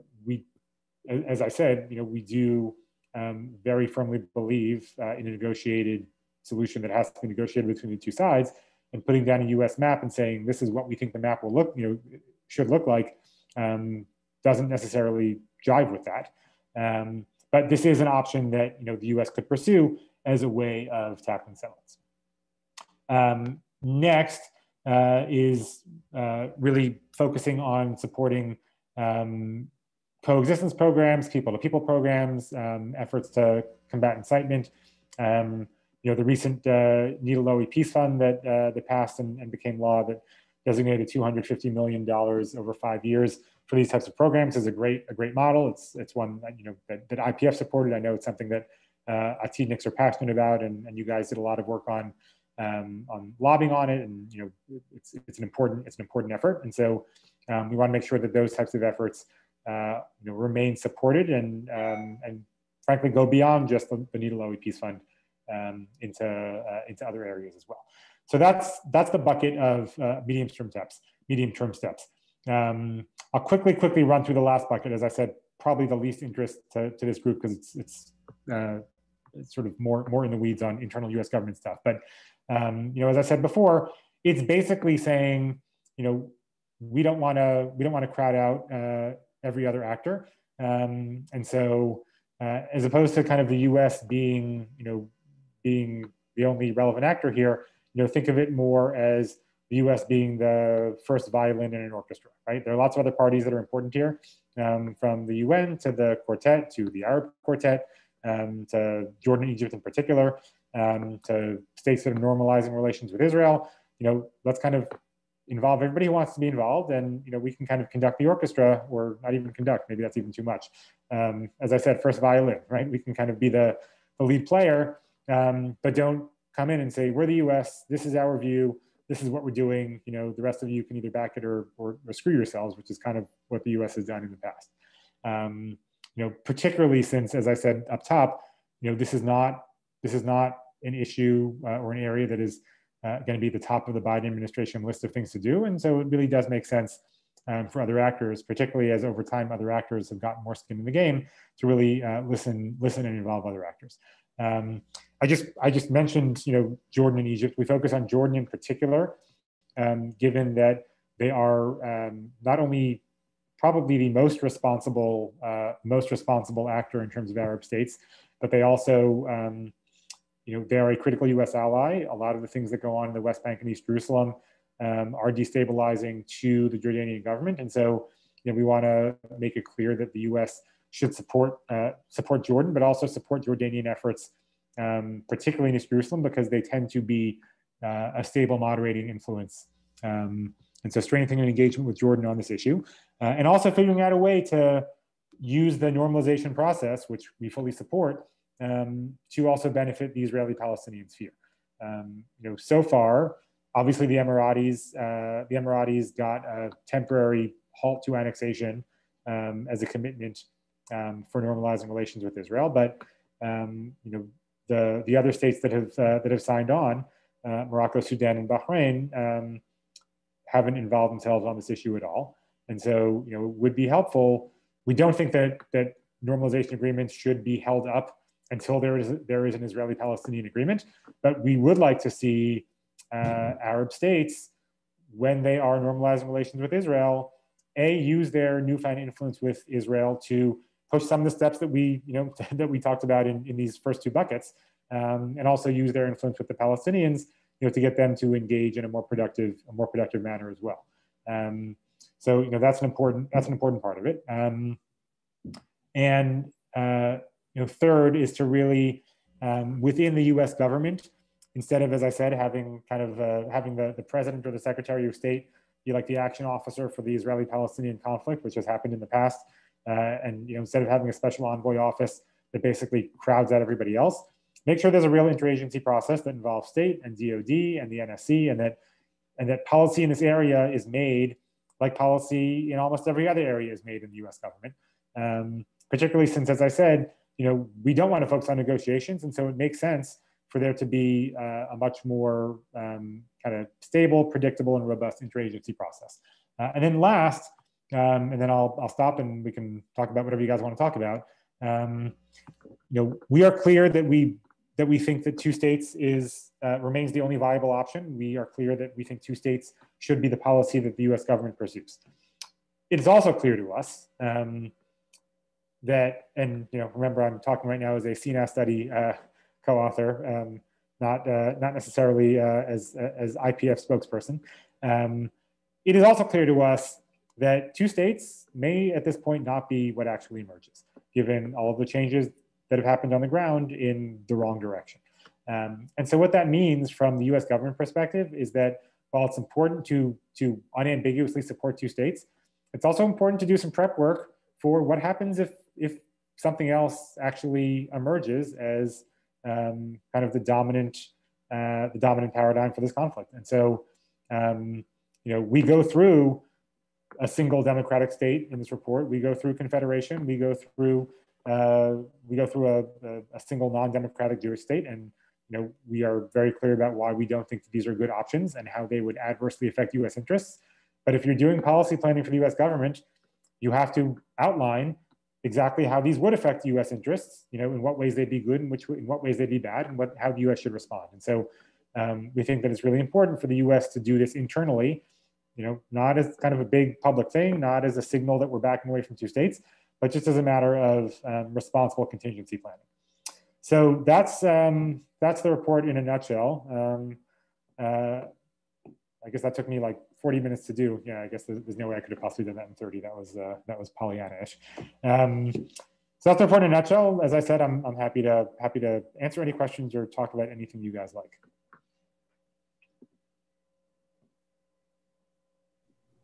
as I said, you know, we do um, very firmly believe uh, in a negotiated solution that has to be negotiated between the two sides and putting down a US map and saying this is what we think the map will look, you know, should look like um, doesn't necessarily jive with that. Um, but this is an option that you know the US could pursue as a way of tackling settlements. Um, next uh, is uh, really focusing on supporting um, coexistence programs, people-to-people programs, um, efforts to combat incitement. Um, you know, the recent uh, Nita Lowey Peace Fund that, uh, passed and, and became law that designated $250 million over five years for these types of programs is a great a great model. It's it's one that you know that, that IPF supported. I know it's something that uh, are passionate about, and, and you guys did a lot of work on um, on lobbying on it, and you know it's it's an important it's an important effort, and so um, we want to make sure that those types of efforts uh, you know remain supported and um, and frankly go beyond just the, the Nita Lowey Peace Fund um, into uh, into other areas as well. So that's that's the bucket of uh, medium term steps. Medium term steps. Um, I'll quickly, quickly run through the last bucket. As I said, probably the least interest to, to this group because it's, it's, uh, it's, sort of more, more in the weeds on internal US government stuff. But, um, you know, as I said before, it's basically saying, you know, we don't want to, we don't want to crowd out uh, every other actor. Um, and so uh, as opposed to kind of the US being, you know, being the only relevant actor here, you know, think of it more as the US being the first violin in an orchestra, right? There are lots of other parties that are important here, um, from the UN to the quartet to the Arab quartet um, to Jordan Egypt in particular, um, to states that are normalizing relations with Israel. You know, let's kind of involve everybody who wants to be involved and you know we can kind of conduct the orchestra or not even conduct maybe that's even too much um, as i said first violin right we can kind of be the, the lead player um, but don't come in and say we're the us this is our view this is what we're doing. You know, the rest of you can either back it or, or, or screw yourselves, which is kind of what the U.S. has done in the past. Um, you know, particularly since, as I said up top, you know, this is not this is not an issue uh, or an area that is uh, going to be the top of the Biden administration list of things to do, and so it really does make sense um, for other actors, particularly as over time other actors have gotten more skin in the game, to really uh, listen listen and involve other actors. Um, I just I just mentioned you know Jordan and Egypt. We focus on Jordan in particular, um, given that they are um, not only probably the most responsible uh, most responsible actor in terms of Arab states, but they also um, you know they are a critical U.S. ally. A lot of the things that go on in the West Bank and East Jerusalem um, are destabilizing to the Jordanian government, and so you know we want to make it clear that the U.S should support uh, support Jordan, but also support Jordanian efforts, um, particularly in East Jerusalem, because they tend to be uh, a stable moderating influence. Um, and so strengthening engagement with Jordan on this issue, uh, and also figuring out a way to use the normalization process, which we fully support, um, to also benefit the Israeli Palestinian sphere. Um, you know, so far, obviously the Emiratis, uh, the Emiratis got a temporary halt to annexation um, as a commitment um, for normalizing relations with Israel. But um, you know, the the other states that have uh, that have signed on, uh, Morocco, Sudan, and Bahrain, um, haven't involved themselves on this issue at all. And so, you know, it would be helpful. We don't think that that normalization agreements should be held up until there is there is an Israeli-Palestinian agreement. But we would like to see uh, Arab states, when they are normalizing relations with Israel, a use their newfound influence with Israel to push some of the steps that we, you know, that we talked about in, in these first two buckets, um, and also use their influence with the Palestinians, you know, to get them to engage in a more productive, a more productive manner as well. Um, so, you know, that's an important, that's an important part of it. Um, and uh, you know, third is to really, um, within the US government, instead of, as I said, having kind of uh, having the, the president or the secretary of state be like the action officer for the Israeli-Palestinian conflict, which has happened in the past. Uh, and you know, instead of having a special envoy office that basically crowds out everybody else, make sure there's a real interagency process that involves state and DoD and the NSC, and that and that policy in this area is made like policy in almost every other area is made in the U.S. government. Um, particularly since, as I said, you know, we don't want to focus on negotiations, and so it makes sense for there to be uh, a much more um, kind of stable, predictable, and robust interagency process. Uh, and then last, um, and then I'll, I'll stop and we can talk about whatever you guys want to talk about. Um, you know, we are clear that we that we think that two states is uh, remains the only viable option. We are clear that we think two states should be the policy that the U.S. government pursues. It is also clear to us um, that, and you know, remember, I'm talking right now as a CNAS study uh, co-author, um, not uh, not necessarily uh, as as IPF spokesperson. Um, it is also clear to us that two states may, at this point, not be what actually emerges, given all of the changes that have happened on the ground in the wrong direction. Um, and so, what that means from the U.S. government perspective is that while it's important to to unambiguously support two states, it's also important to do some prep work for what happens if if something else actually emerges as um, kind of the dominant uh, the dominant paradigm for this conflict. And so, um, you know, we go through a single democratic state in this report. We go through confederation. We go through uh, we go through a, a, a single non-democratic Jewish state, and you know we are very clear about why we don't think that these are good options and how they would adversely affect U.S. interests. But if you're doing policy planning for the U.S. government, you have to outline exactly how these would affect U.S. interests. You know, in what ways they'd be good, and which in what ways they'd be bad, and what how the U.S. should respond. And so um, we think that it's really important for the U.S. to do this internally. You know, not as kind of a big public thing, not as a signal that we're backing away from two states, but just as a matter of um, responsible contingency planning. So that's um, that's the report in a nutshell. Um, uh, I guess that took me like 40 minutes to do. Yeah, I guess there's, there's, no way I could have possibly done that in 30. That was uh, that was Pollyanna-ish. Um, so that's the point in a nutshell. As I said, I'm, I'm happy to happy to answer any questions or talk about anything you guys like.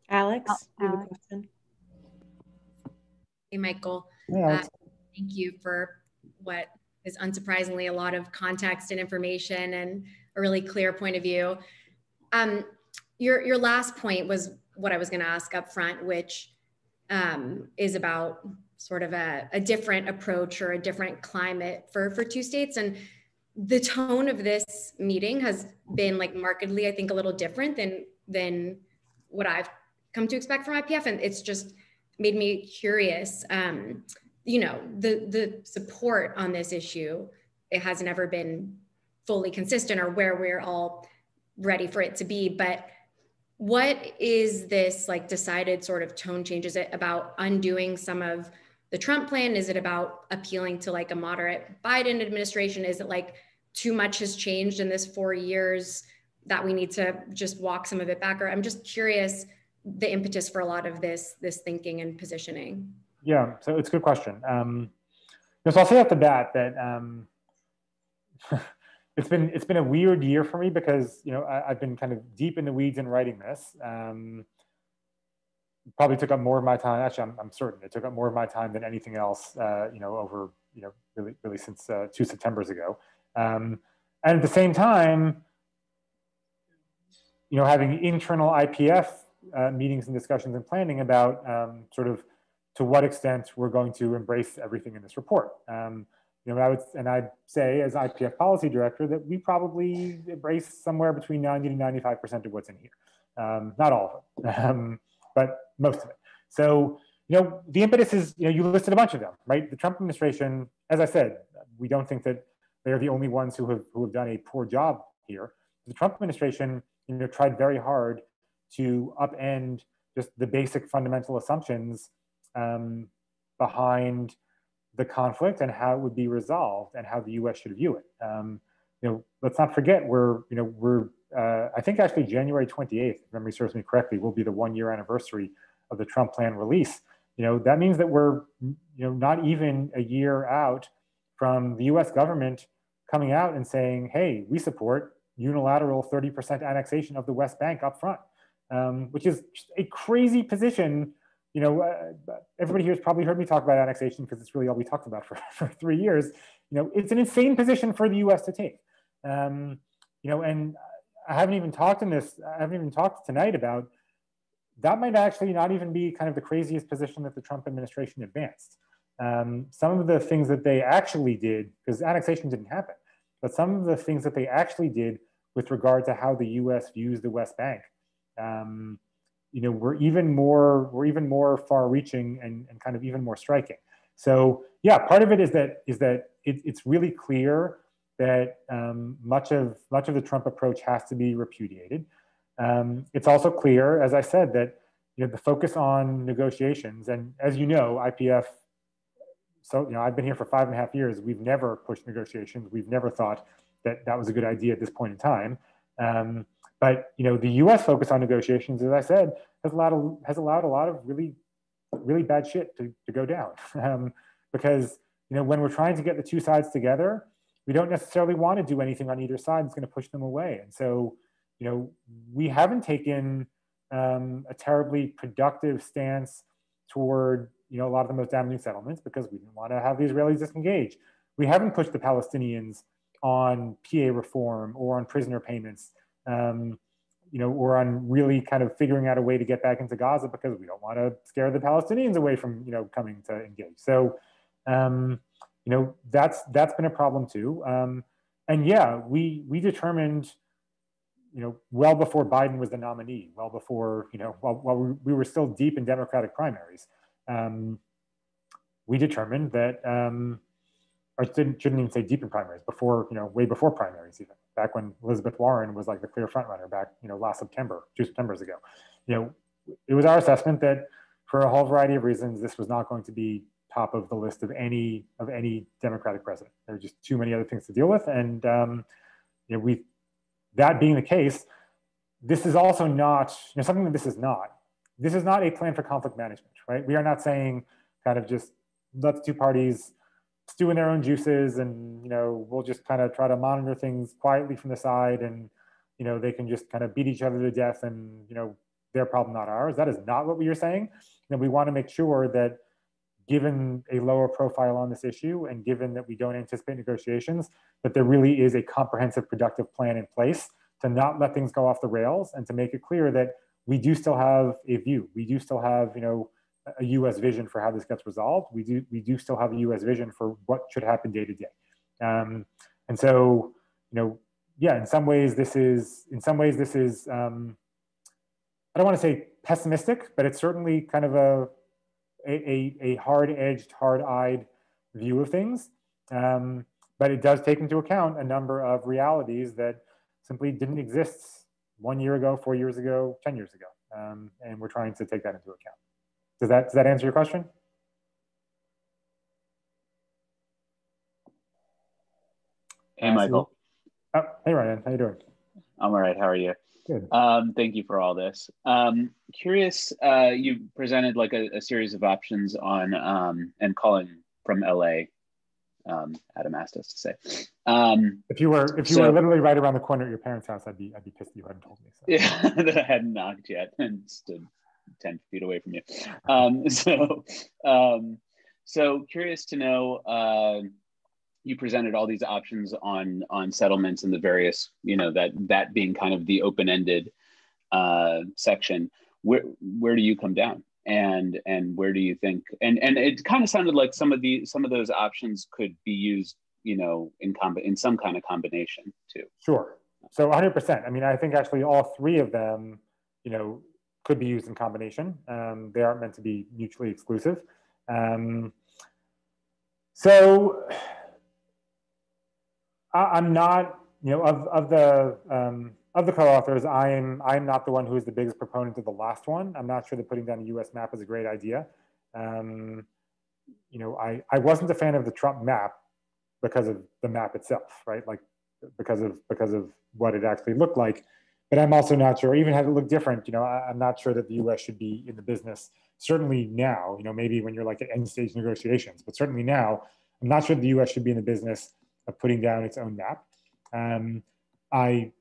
Alex, you have a question? Hey, Michael. Uh, thank you for what is unsurprisingly a lot of context and information and a really clear point of view. Um, your your last point was what I was going to ask up front, which um, is about sort of a, a different approach or a different climate for for two states. And the tone of this meeting has been like markedly i think a little different than than what i've come to expect from ipf and it's just made me curious um, you know the the support on this issue it has never been fully consistent or where we're all ready for it to be. But what is this like decided sort of tone change? Is it about undoing some of the Trump plan? Is it about appealing to like a moderate Biden administration? Is it like too much has changed in this four years that we need to just walk some of it back? Or I'm just curious the impetus for a lot of this this thinking and positioning. Yeah, so it's a good question. Um, so I'll say off the bat that um, it's been it's been a weird year for me because you know I, have been kind of deep in the weeds in writing this. Um, probably took up more of my time. Actually, I'm, I'm certain it took up more of my time than anything else. Uh, you know, over you know really really since uh, two September's ago. Um, and at the same time, you know, having internal IPF uh, meetings and discussions and planning about um, sort of to what extent we're going to embrace everything in this report. Um, you know, I would, and I'd say as IPF policy director that we probably embrace somewhere between 90 to 95% of what's in here. Um, not all of it, um, but most of it. So, you know, the impetus is, you know, you listed a bunch of them, right? The Trump administration, as I said, we don't think that they're the only ones who have, who have done a poor job here. The Trump administration, you know, tried very hard to upend just the basic fundamental assumptions um, behind the conflict and how it would be resolved and how the U.S. should view it. Um, you know, let's not forget we're you know we're uh, I think actually January 28th, if memory serves me correctly, will be the one year anniversary of the Trump plan release. You know that means that we're you know not even a year out from the US government coming out and saying, hey, we support unilateral 30% annexation of the West Bank up front, um, which is a crazy position. You know, uh, everybody here has probably heard me talk about annexation because it's really all we talked about for, for three years. You know, it's an insane position for the US to take. Um, you know, and I haven't even talked in this, I haven't even talked tonight about that might actually not even be kind of the craziest position that the Trump administration advanced. Um, some of the things that they actually did, because annexation didn't happen, but some of the things that they actually did with regard to how the U.S. views the West Bank, um, you know, we're even more we're even more far-reaching and, and kind of even more striking. So yeah, part of it is that is that it, it's really clear that um, much of much of the Trump approach has to be repudiated. Um, it's also clear, as I said, that you know the focus on negotiations, and as you know, IPF so you know i've been here for five and a half years we've never pushed negotiations we've never thought that that was a good idea at this point in time um, but you know the us focus on negotiations as i said has allowed a, has allowed a lot of really really bad shit to, to go down um, because you know when we're trying to get the two sides together we don't necessarily want to do anything on either side that's going to push them away and so you know we haven't taken um, a terribly productive stance toward you know, a lot of the most damaging settlements because we didn't want to have the Israelis disengage. We haven't pushed the Palestinians on PA reform or on prisoner payments, um, you know, or on really kind of figuring out a way to get back into Gaza because we don't want to scare the Palestinians away from, you know, coming to engage. So, um, you know, that's that's been a problem too. Um, and yeah, we we determined, you know, well before Biden was the nominee, well before, you know, while, while we, we were still deep in Democratic primaries um, we determined that, um, or didn't, shouldn't even say deep in primaries, before, you know, way before primaries even, back when Elizabeth Warren was like the clear front runner back, you know, last September, two Septembers ago. You know, it was our assessment that for a whole variety of reasons, this was not going to be top of the list of any of any Democratic president. There were just too many other things to deal with, and um, you know, we that being the case, this is also not you know something that this is not this is not a plan for conflict management, right? We are not saying kind of just let the two parties stew in their own juices and, you know, we'll just kind of try to monitor things quietly from the side and, you know, they can just kind of beat each other to death and, you know, their problem, not ours. That is not what we are saying. And we want to make sure that given a lower profile on this issue and given that we don't anticipate negotiations, that there really is a comprehensive productive plan in place to not let things go off the rails and to make it clear that we do still have a view. We do still have, you know, a U.S. vision for how this gets resolved. We do we do still have a U.S. vision for what should happen day to day. Um, and so, you know, yeah, in some ways this is in some ways this is um, I don't want to say pessimistic, but it's certainly kind of a a, a hard-edged, hard-eyed view of things. Um, but it does take into account a number of realities that simply didn't exist one year ago, four years ago, 10 years ago. Um, and we're trying to take that into account. Does that, does that answer your question? Hey, Michael. Oh, hey, Ryan. How you doing? I'm all right. How are you? Good. Um, thank you for all this. Um, curious, uh, you presented like a, a, series of options on um, and calling from LA um, Adam asked us to say. Um, if you were if you so, were literally right around the corner at your parents' house, I'd be I'd be pissed you hadn't told me. So. Yeah, that I hadn't knocked yet and stood ten feet away from you. Um, so, um, so curious to know. Uh, you presented all these options on on settlements and the various, you know, that that being kind of the open ended uh, section. Where where do you come down? and and where do you think and and it kind of sounded like some of the some of those options could be used you know in comb in some kind of combination too sure so 100% i mean i think actually all three of them you know could be used in combination um, they aren't meant to be mutually exclusive um, so I, am not you know of, of the um, of the co-authors, I am I'm not the one who is the biggest proponent of the last one. I'm not sure that putting down a U.S. map is a great idea. Um, you know, I I wasn't a fan of the Trump map because of the map itself, right? Like because of because of what it actually looked like. But I'm also not sure, even had it looked different, you know, I, am not sure that the U.S. should be in the business. Certainly now, you know, maybe when you're like at end stage negotiations, but certainly now, I'm not sure the US should be in the business of putting down its own map. Um, I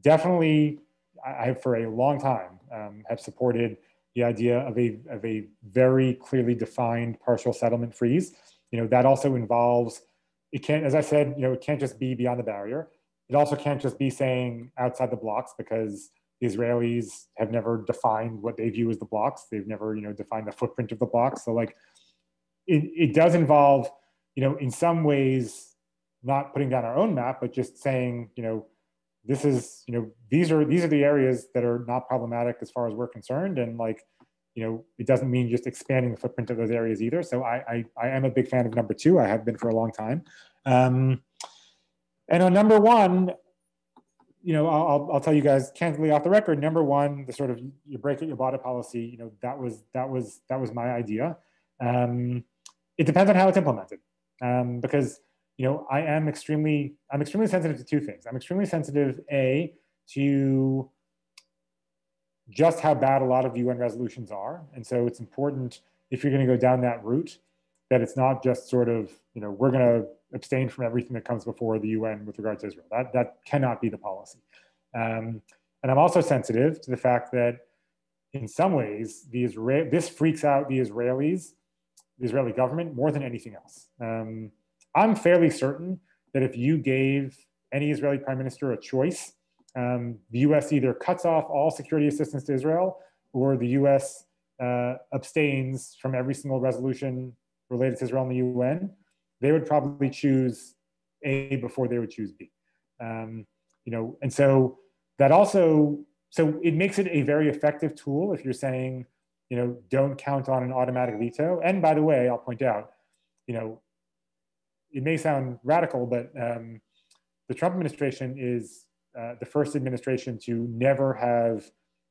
definitely, I have for a long time um, have supported the idea of a, of a very clearly defined partial settlement freeze. You know, that also involves, it can't, as I said, you know, it can't just be beyond the barrier. It also can't just be saying outside the blocks because the Israelis have never defined what they view as the blocks. They've never, you know, defined the footprint of the blocks. So like, it, it does involve, you know, in some ways, not putting down our own map, but just saying, you know, this is, you know, these are these are the areas that are not problematic as far as we're concerned, and like, you know, it doesn't mean just expanding the footprint of those areas either. So I I, I am a big fan of number two. I have been for a long time. Um, and on number one, you know, I'll, I'll tell you guys candidly off the record. Number one, the sort of you break it, you bought it policy. You know, that was that was that was my idea. Um, it depends on how it's implemented, um, because you know I am extremely I'm extremely sensitive to two things. I'm extremely sensitive a to just how bad a lot of UN resolutions are, and so it's important if you're going to go down that route that it's not just sort of you know we're going to abstain from everything that comes before the UN with regard to Israel. That, that cannot be the policy. Um, and I'm also sensitive to the fact that in some ways, the Israel, this freaks out the Israelis, the Israeli government, more than anything else. Um, I'm fairly certain that if you gave any Israeli prime minister a choice, um, the US either cuts off all security assistance to Israel or the US uh, abstains from every single resolution related to Israel in the UN they would probably choose A before they would choose B. Um, you know, and so that also, so it makes it a very effective tool if you're saying, you know, don't count on an automatic veto. And by the way, I'll point out, you know, it may sound radical, but um, the Trump administration is uh, the first administration to never have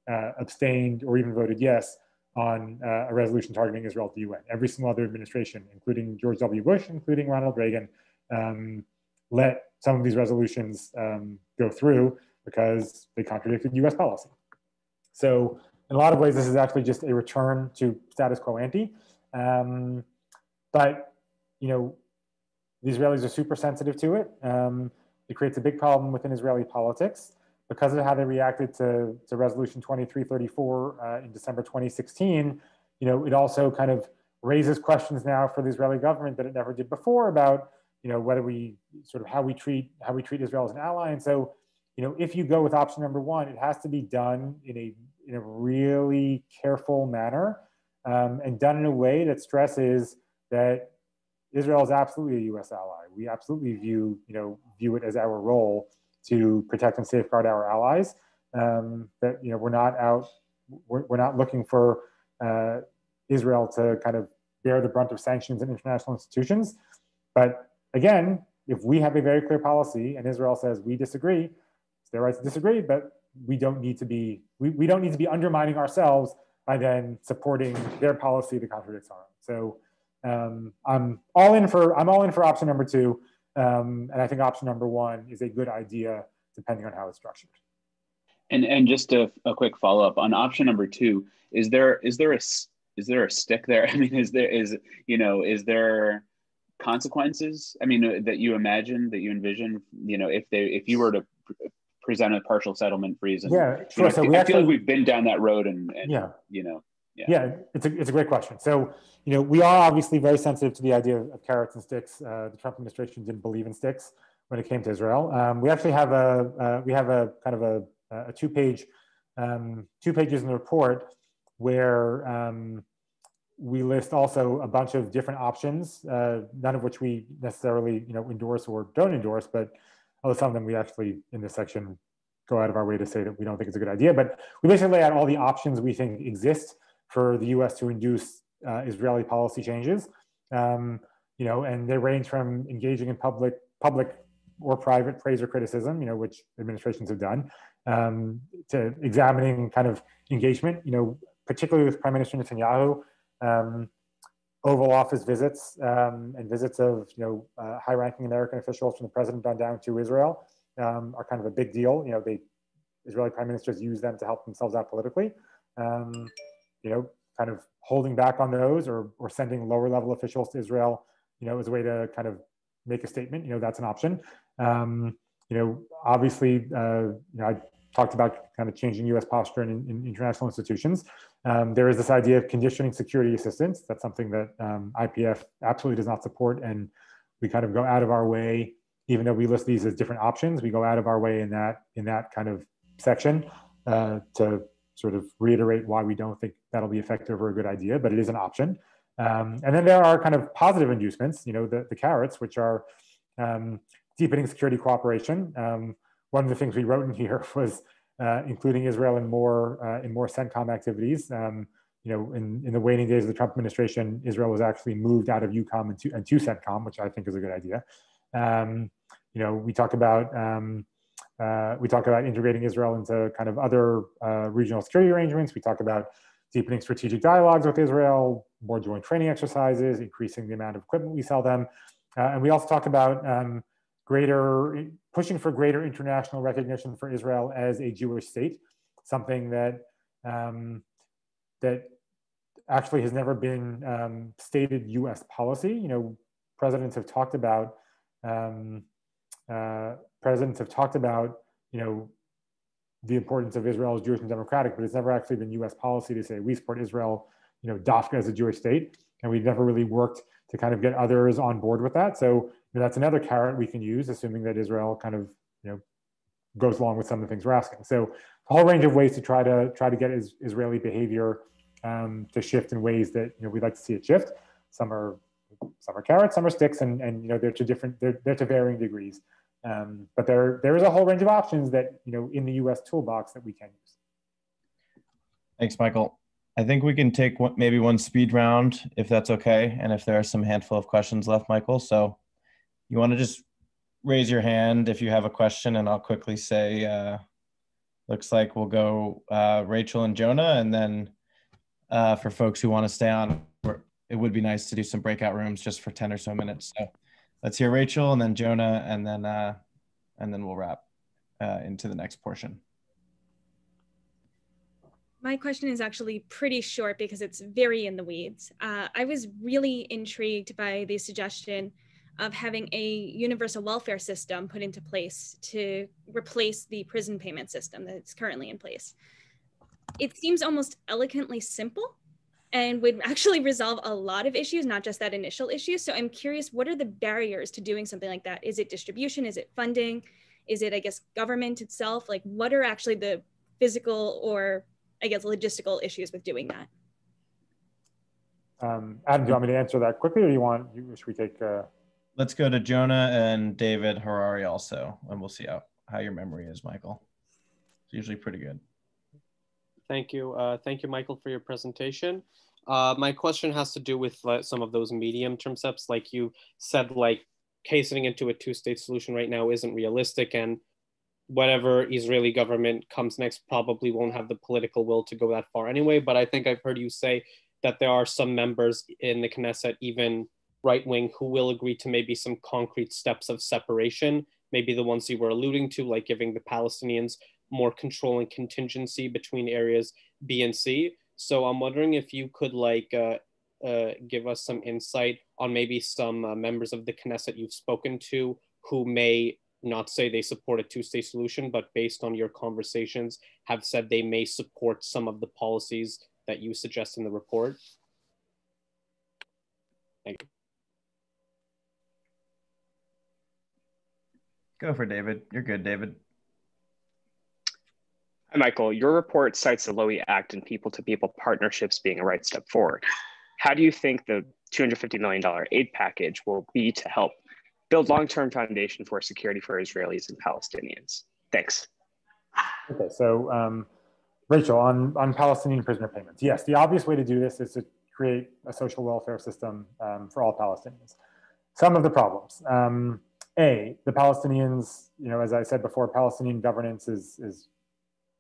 uh, abstained or even voted yes on uh, a resolution targeting Israel at the UN. Every single other administration, including George W. Bush, including Ronald Reagan, um, let some of these resolutions um, go through because they contradicted US policy. So in a lot of ways, this is actually just a return to status quo ante. Um, but, you know, the Israelis are super sensitive to it. Um, it creates a big problem within Israeli politics because of how they reacted to, to resolution 2334 uh, in December 2016, you know, it also kind of raises questions now for the Israeli government that it never did before about, you know, whether we sort of how we treat how we treat Israel as an ally. And so, you know, if you go with option number one, it has to be done in a in a really careful manner um, and done in a way that stresses that Israel is absolutely a U.S. ally. We absolutely view, you know, view it as our role to protect and safeguard our allies. Um, that you know we're not out, we're, we're not looking for uh, Israel to kind of bear the brunt of sanctions and international institutions. But again, if we have a very clear policy and Israel says we disagree, it's their right to disagree, but we don't need to be we, we don't need to be undermining ourselves by then supporting their policy that contradicts our own. So um, I'm all in for I'm all in for option number two. Um, and I think option number one is a good idea depending on how it's structured. And and just a, a quick follow up on option number two, is there is there a is there a stick there? I mean, is there is you know is there consequences? I mean, uh, that you imagine that you envision, you know, if they if you were to present a partial settlement freeze, and, yeah, sure. know, so I, we I actually, feel like we've been down that road, and, and yeah, you know, yeah. yeah, it's a it's a great question. So you know, we are obviously very sensitive to the idea of, carrots and sticks. Uh, the Trump administration didn't believe in sticks when it came to Israel. Um, we actually have a uh, we have a kind of a, a two page um, two pages in the report where um, we list also a bunch of different options, uh, none of which we necessarily you know endorse or don't endorse, but although some of them we actually in this section go out of our way to say that we don't think it's a good idea. But we basically lay out all the options we think exist for the U.S. to induce uh, Israeli policy changes. Um, you know, and they range from engaging in public, public or private praise or criticism, you know, which administrations have done, um, to examining kind of engagement, you know, particularly with Prime Minister Netanyahu, um, Oval Office visits um, and visits of, you know, uh, high-ranking American officials from the president on down to Israel um, are kind of a big deal. You know, they Israeli prime ministers use them to help themselves out politically. You know, kind of holding back on those or, or sending lower level officials to Israel you know, as a way to kind of make a statement, you know, that's an option. Um, you know, obviously, uh, you know, I talked about kind of changing U.S. posture in, in international institutions. Um, there is this idea of conditioning security assistance. That's something that um, IPF absolutely does not support, and we kind of go out of our way, even though we list these as different options, we go out of our way in that in that kind of section uh, to sort of reiterate why we don't think that'll be effective or a good idea, but it is an option. Um, and then there are kind of positive inducements, you know, the, the carrots, which are um, deepening security cooperation. Um, one of the things we wrote in here was uh, including Israel in more uh, in more CENTCOM activities. Um, you know, in, in the waning days of the Trump administration, Israel was actually moved out of EUCOM and to, and to CENTCOM, which I think is a good idea. Um, you know, we talk about um, uh, we talk about integrating Israel into kind of other uh, regional security arrangements. We talk about deepening strategic dialogues with Israel, more joint training exercises, increasing the amount of equipment we sell them. Uh, and we also talk about um, greater, pushing for greater international recognition for Israel as a Jewish state, something that, um, that actually has never been um, stated US policy. You know, presidents have talked about, um, uh, presidents have talked about, you know, the importance of Israel as Jewish and democratic, but it's never actually been US policy to say we support Israel, you know, Dafka as a Jewish state. And we've never really worked to kind of get others on board with that. So you know, that's another carrot we can use, assuming that Israel kind of, you know, goes along with some of the things we're asking. So a whole range of ways to try to try to get is, Israeli behavior um, to shift in ways that you know we'd like to see it shift. Some are some are carrots, some are sticks, and and you know they're to different they're, they're to varying degrees. Um, but there, there is a whole range of options that, you know, in the US toolbox that we can use. Thanks, Michael. I think we can take one, maybe one speed round if that's okay. And if there are some handful of questions left, Michael. So you want to just raise your hand if you have a question and I'll quickly say, uh, looks like we'll go uh, Rachel and Jonah. And then uh, for folks who want to stay on, it would be nice to do some breakout rooms just for 10 or so minutes. So let's hear Rachel and then Jonah, and then uh, and then we'll wrap uh, into the next portion. My question is actually pretty short because it's very in the weeds. Uh, I was really intrigued by the suggestion of having a universal welfare system put into place to replace the prison payment system that's currently in place. It seems almost elegantly simple, and would actually resolve a lot of issues, not just that initial issue. So I'm curious, what are the barriers to doing something like that? Is it distribution? Is it funding? Is it, I guess, government itself? Like, what are actually the physical or, I guess, logistical issues with doing that? Um, Adam, do you want me to answer that quickly, or do you want? you Should we take? Uh... Let's go to Jonah and David Harari also, and we'll see how how your memory is, Michael. It's usually pretty good. Thank you. Uh, thank you, Michael, for your presentation. Uh, my question has to do with uh, some of those medium term steps. Like you said, like casing into a two state solution right now isn't realistic and whatever Israeli government comes next probably won't have the political will to go that far anyway. But I think I've heard you say that there are some members in the Knesset, even right wing, who will agree to maybe some concrete steps of separation, maybe the ones you were alluding to, like giving the Palestinians more control and contingency between areas B and C. So I'm wondering if you could like uh, uh, give us some insight on maybe some uh, members of the Knesset you've spoken to who may not say they support a two-state solution, but based on your conversations, have said they may support some of the policies that you suggest in the report. Thank you. Go for David. You're good, David. Michael, your report cites the Lowey Act and people to people partnerships being a right step forward. How do you think the $250 million aid package will be to help build long-term foundation for security for Israelis and Palestinians? Thanks. Okay, so um, Rachel, on, on Palestinian prisoner payments, yes, the obvious way to do this is to create a social welfare system um, for all Palestinians. Some of the problems. Um, a, the Palestinians, you know, as I said before, Palestinian governance is, is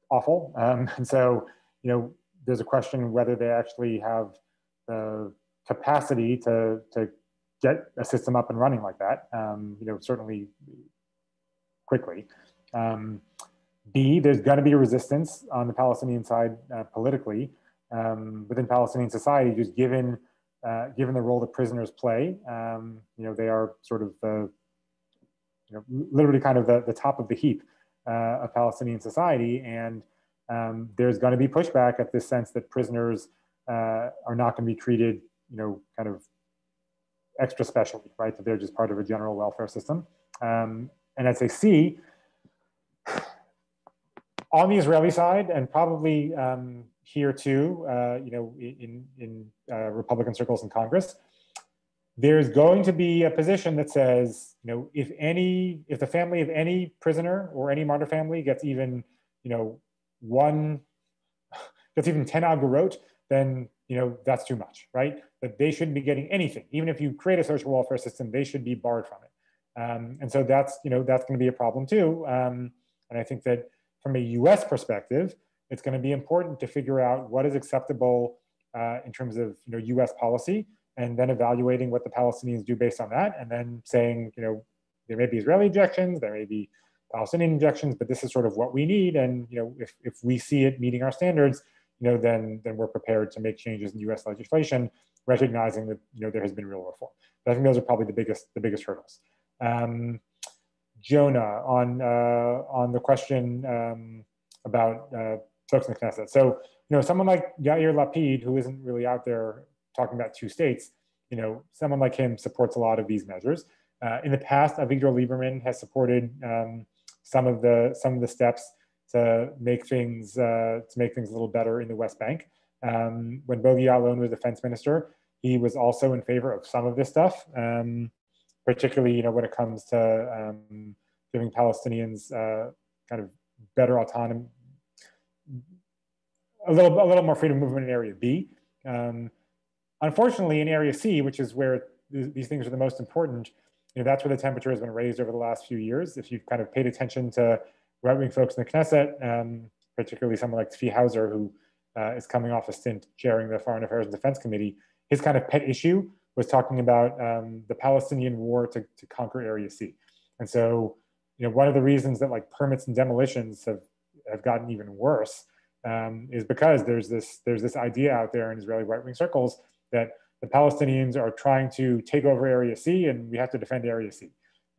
awful. Um, and so, you know, there's a question whether they actually have the capacity to, to get a system up and running like that, um, you know, certainly quickly. Um, B, there's going to be resistance on the Palestinian side uh, politically um, within Palestinian society, just given uh, given the role that prisoners play, um, you know, they are sort of the, you know, literally kind of the, the top of the heap uh, of Palestinian society. And um, there's going to be pushback at this sense that prisoners uh, are not going to be treated, you know, kind of extra specially, right? That they're just part of a general welfare system. Um, and as they see, on the Israeli side, and probably um, here too, uh, you know, in, in uh, Republican circles in Congress, there's going to be a position that says, you know, if any, if the family of any prisoner or any martyr family gets even, you know, one, gets even 10 agorot, then, you know, that's too much, right? That they shouldn't be getting anything. Even if you create a social welfare system, they should be barred from it. Um, and so that's, you know, that's going to be a problem too. Um, and I think that from a US perspective, it's going to be important to figure out what is acceptable uh, in terms of, you know, US policy and then evaluating what the Palestinians do based on that, and then saying, you know, there may be Israeli objections, there may be Palestinian objections, but this is sort of what we need. And you know, if, if we see it meeting our standards, you know, then then we're prepared to make changes in U.S. legislation, recognizing that you know there has been real reform. But I think those are probably the biggest the biggest hurdles. Um, Jonah on uh, on the question um, about uh, folks in the Knesset. So you know, someone like Yair Lapid, who isn't really out there talking about two states, you know, someone like him supports a lot of these measures. Uh, in the past, Avigdor Lieberman has supported um, some of the some of the steps to make things uh, to make things a little better in the West Bank. Um, when Bogie Ya'alon was defense minister, he was also in favor of some of this stuff, um, particularly you know when it comes to um, giving Palestinians uh, kind of better autonomy, a little a little more freedom of movement in Area B. Um, Unfortunately, in Area C, which is where th these things are the most important, you know, that's where the temperature has been raised over the last few years. If you've kind of paid attention to right-wing folks in the Knesset, um, particularly someone like Tzvi Hauser, who uh, is coming off a stint chairing the Foreign Affairs and Defense Committee, his kind of pet issue was talking about um, the Palestinian war to, to conquer Area C. And so, you know, one of the reasons that like permits and demolitions have, have gotten even worse um, is because there's this, there's this idea out there in Israeli right-wing circles that the Palestinians are trying to take over Area C and we have to defend Area C.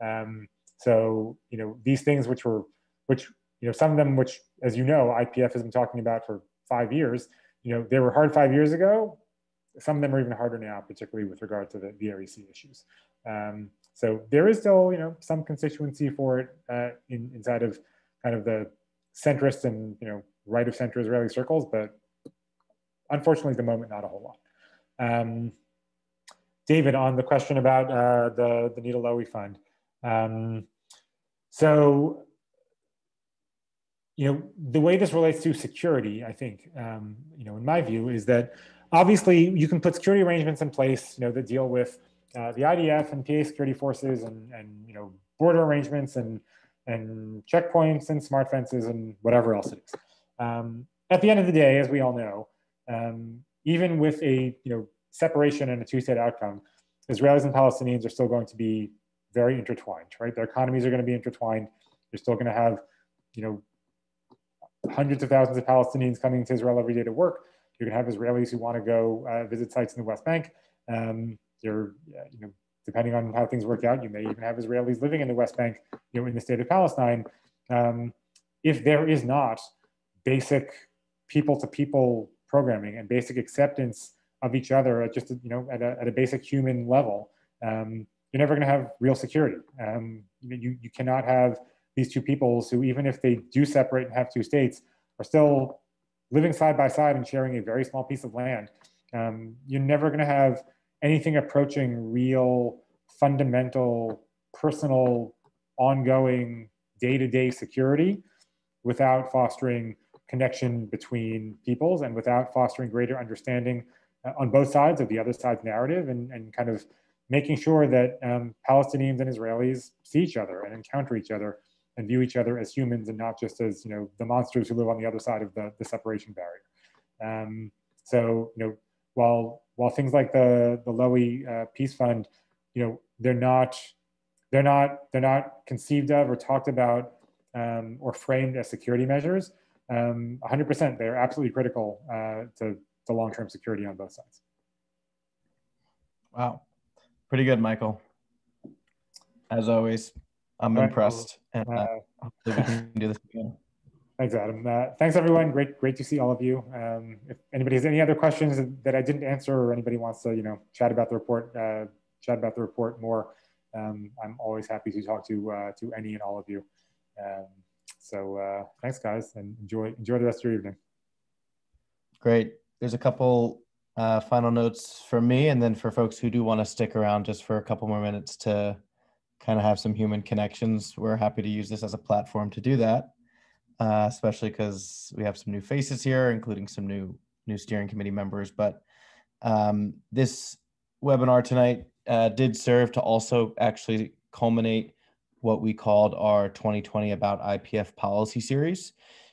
Um, so, you know, these things which were, which, you know, some of them which, as you know, IPF has been talking about for five years, you know, they were hard five years ago. Some of them are even harder now, particularly with regard to the, the Area C issues. Um, so there is still, you know, some constituency for it uh, in, inside of kind of the centrist and, you know, right of center Israeli circles, but unfortunately at the moment, not a whole lot. Um, David, on the question about uh, the, the Nita Lowey Fund. Um, so, you know, the way this relates to security, I think, um, you know, in my view, is that obviously you can put security arrangements in place, you know, that deal with uh, the IDF and PA security forces and, and, you know, border arrangements and, and checkpoints and smart fences and whatever else it is. Um, at the end of the day, as we all know, um, even with a you know separation and a two-state outcome, Israelis and Palestinians are still going to be very intertwined, right? Their economies are going to be intertwined. You're still going to have, you know, hundreds of thousands of Palestinians coming to Israel every day to work. You're going to have Israelis who want to go uh, visit sites in the West Bank. Um, you're, you know, depending on how things work out, you may even have Israelis living in the West Bank, you know, in the state of Palestine. Um, if there is not basic people-to-people programming and basic acceptance of each other at just, you know, at a, at a basic human level, um, you're never going to have real security. Um, you, you cannot have these two peoples who, even if they do separate and have two states, are still living side by side and sharing a very small piece of land. Um, you're never going to have anything approaching real, fundamental, personal, ongoing, day to day security without fostering connection between peoples and without fostering greater understanding uh, on both sides of the other side's narrative and, and kind of making sure that um, Palestinians and Israelis see each other and encounter each other and view each other as humans and not just as you know the monsters who live on the other side of the, the separation barrier. Um, so you know while while things like the the Lowey uh, Peace Fund, you know they're not they're not they're not conceived of or talked about um, or framed as security measures um, 100%, they're absolutely critical uh, to, to long-term security on both sides. Wow. Pretty good, Michael. As always, I'm All right. impressed. And uh, Uh, we can do this again. Thanks, Adam. Uh, thanks, everyone. Great, great to see all of you. Um, if anybody has any other questions that I didn't answer, or anybody wants to, you know, chat about the report, uh, chat about the report more, um, I'm always happy to talk to uh, to any and all of you. Um, so uh, thanks, guys, and enjoy enjoy the rest of your evening. Great. There's a couple uh, final notes from me, and then for folks who do want to stick around just for a couple more minutes to kind of have some human connections, we're happy to use this as a platform to do that. Uh, especially because we have some new faces here, including some new new steering committee members. But um, this webinar tonight uh, did serve to also actually culminate what we called our 2020 About IPF policy series,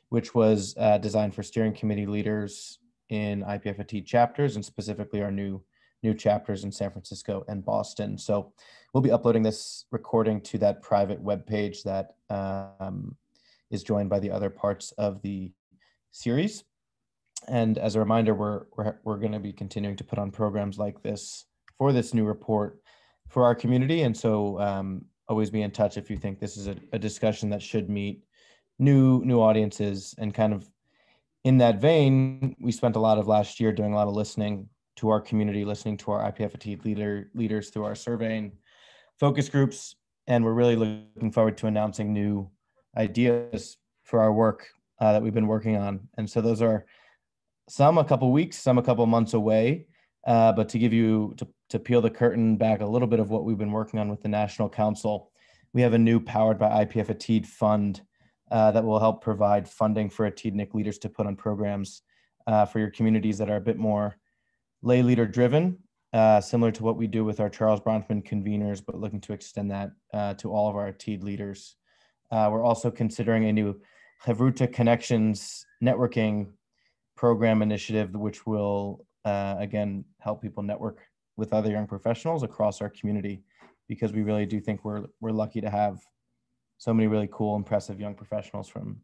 which was uh, designed for steering committee leaders in IPF Atid chapters and specifically our new new chapters in San Francisco and Boston. So we'll be uploading this recording to that private webpage that um, is joined by the other parts of the series. And as a reminder, we're, we're, we're going to be continuing to put on programs like this for this new report for our community. And so um, always be in touch if you think this is a, a discussion that should meet new new audiences and kind of in that vein, we spent a lot of last year doing a lot of listening to our community, listening to our IPF Atid leader leaders through our survey and focus groups. And we're really looking forward to announcing new ideas for our work uh, that we've been working on. And so those are some a couple weeks, some a couple months away. Uh, but to give you to, to peel the curtain back a little bit of what we've been working on with the National Council, we have a new powered by IPF Atid fund uh, that will help provide funding for ATEEDNIC leaders to put on programs uh, for your communities that are a bit more lay leader driven, uh, similar to what we do with our Charles Bronfman conveners, but looking to extend that uh, to all of our Atid leaders. Uh, we're also considering a new Hevruta Connections networking program initiative, which will uh, again help people network with other young professionals across our community, because we really do think we're we're lucky to have so many really cool, impressive young professionals from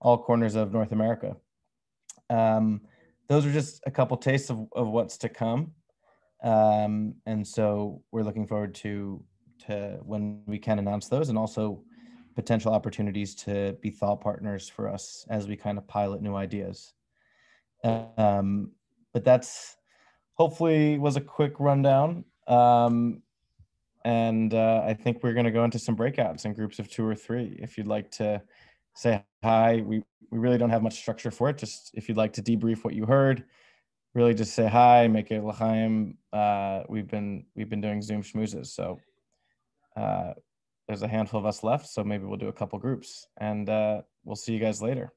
all corners of North America. Um, those are just a couple tastes of, of what's to come. Um, and so we're looking forward to, to when we can announce those and also potential opportunities to be thought partners for us as we kind of pilot new ideas. Um, but that's hopefully was a quick rundown. Um, and uh, I think we're going to go into some breakouts in groups of two or three. If you'd like to say hi, we, we really don't have much structure for it. Just if you'd like to debrief what you heard, really just say hi, make it l'chaim. Uh, we've been we've been doing Zoom schmoozes, so uh, there's a handful of us left. So maybe we'll do a couple groups, and uh, we'll see you guys later.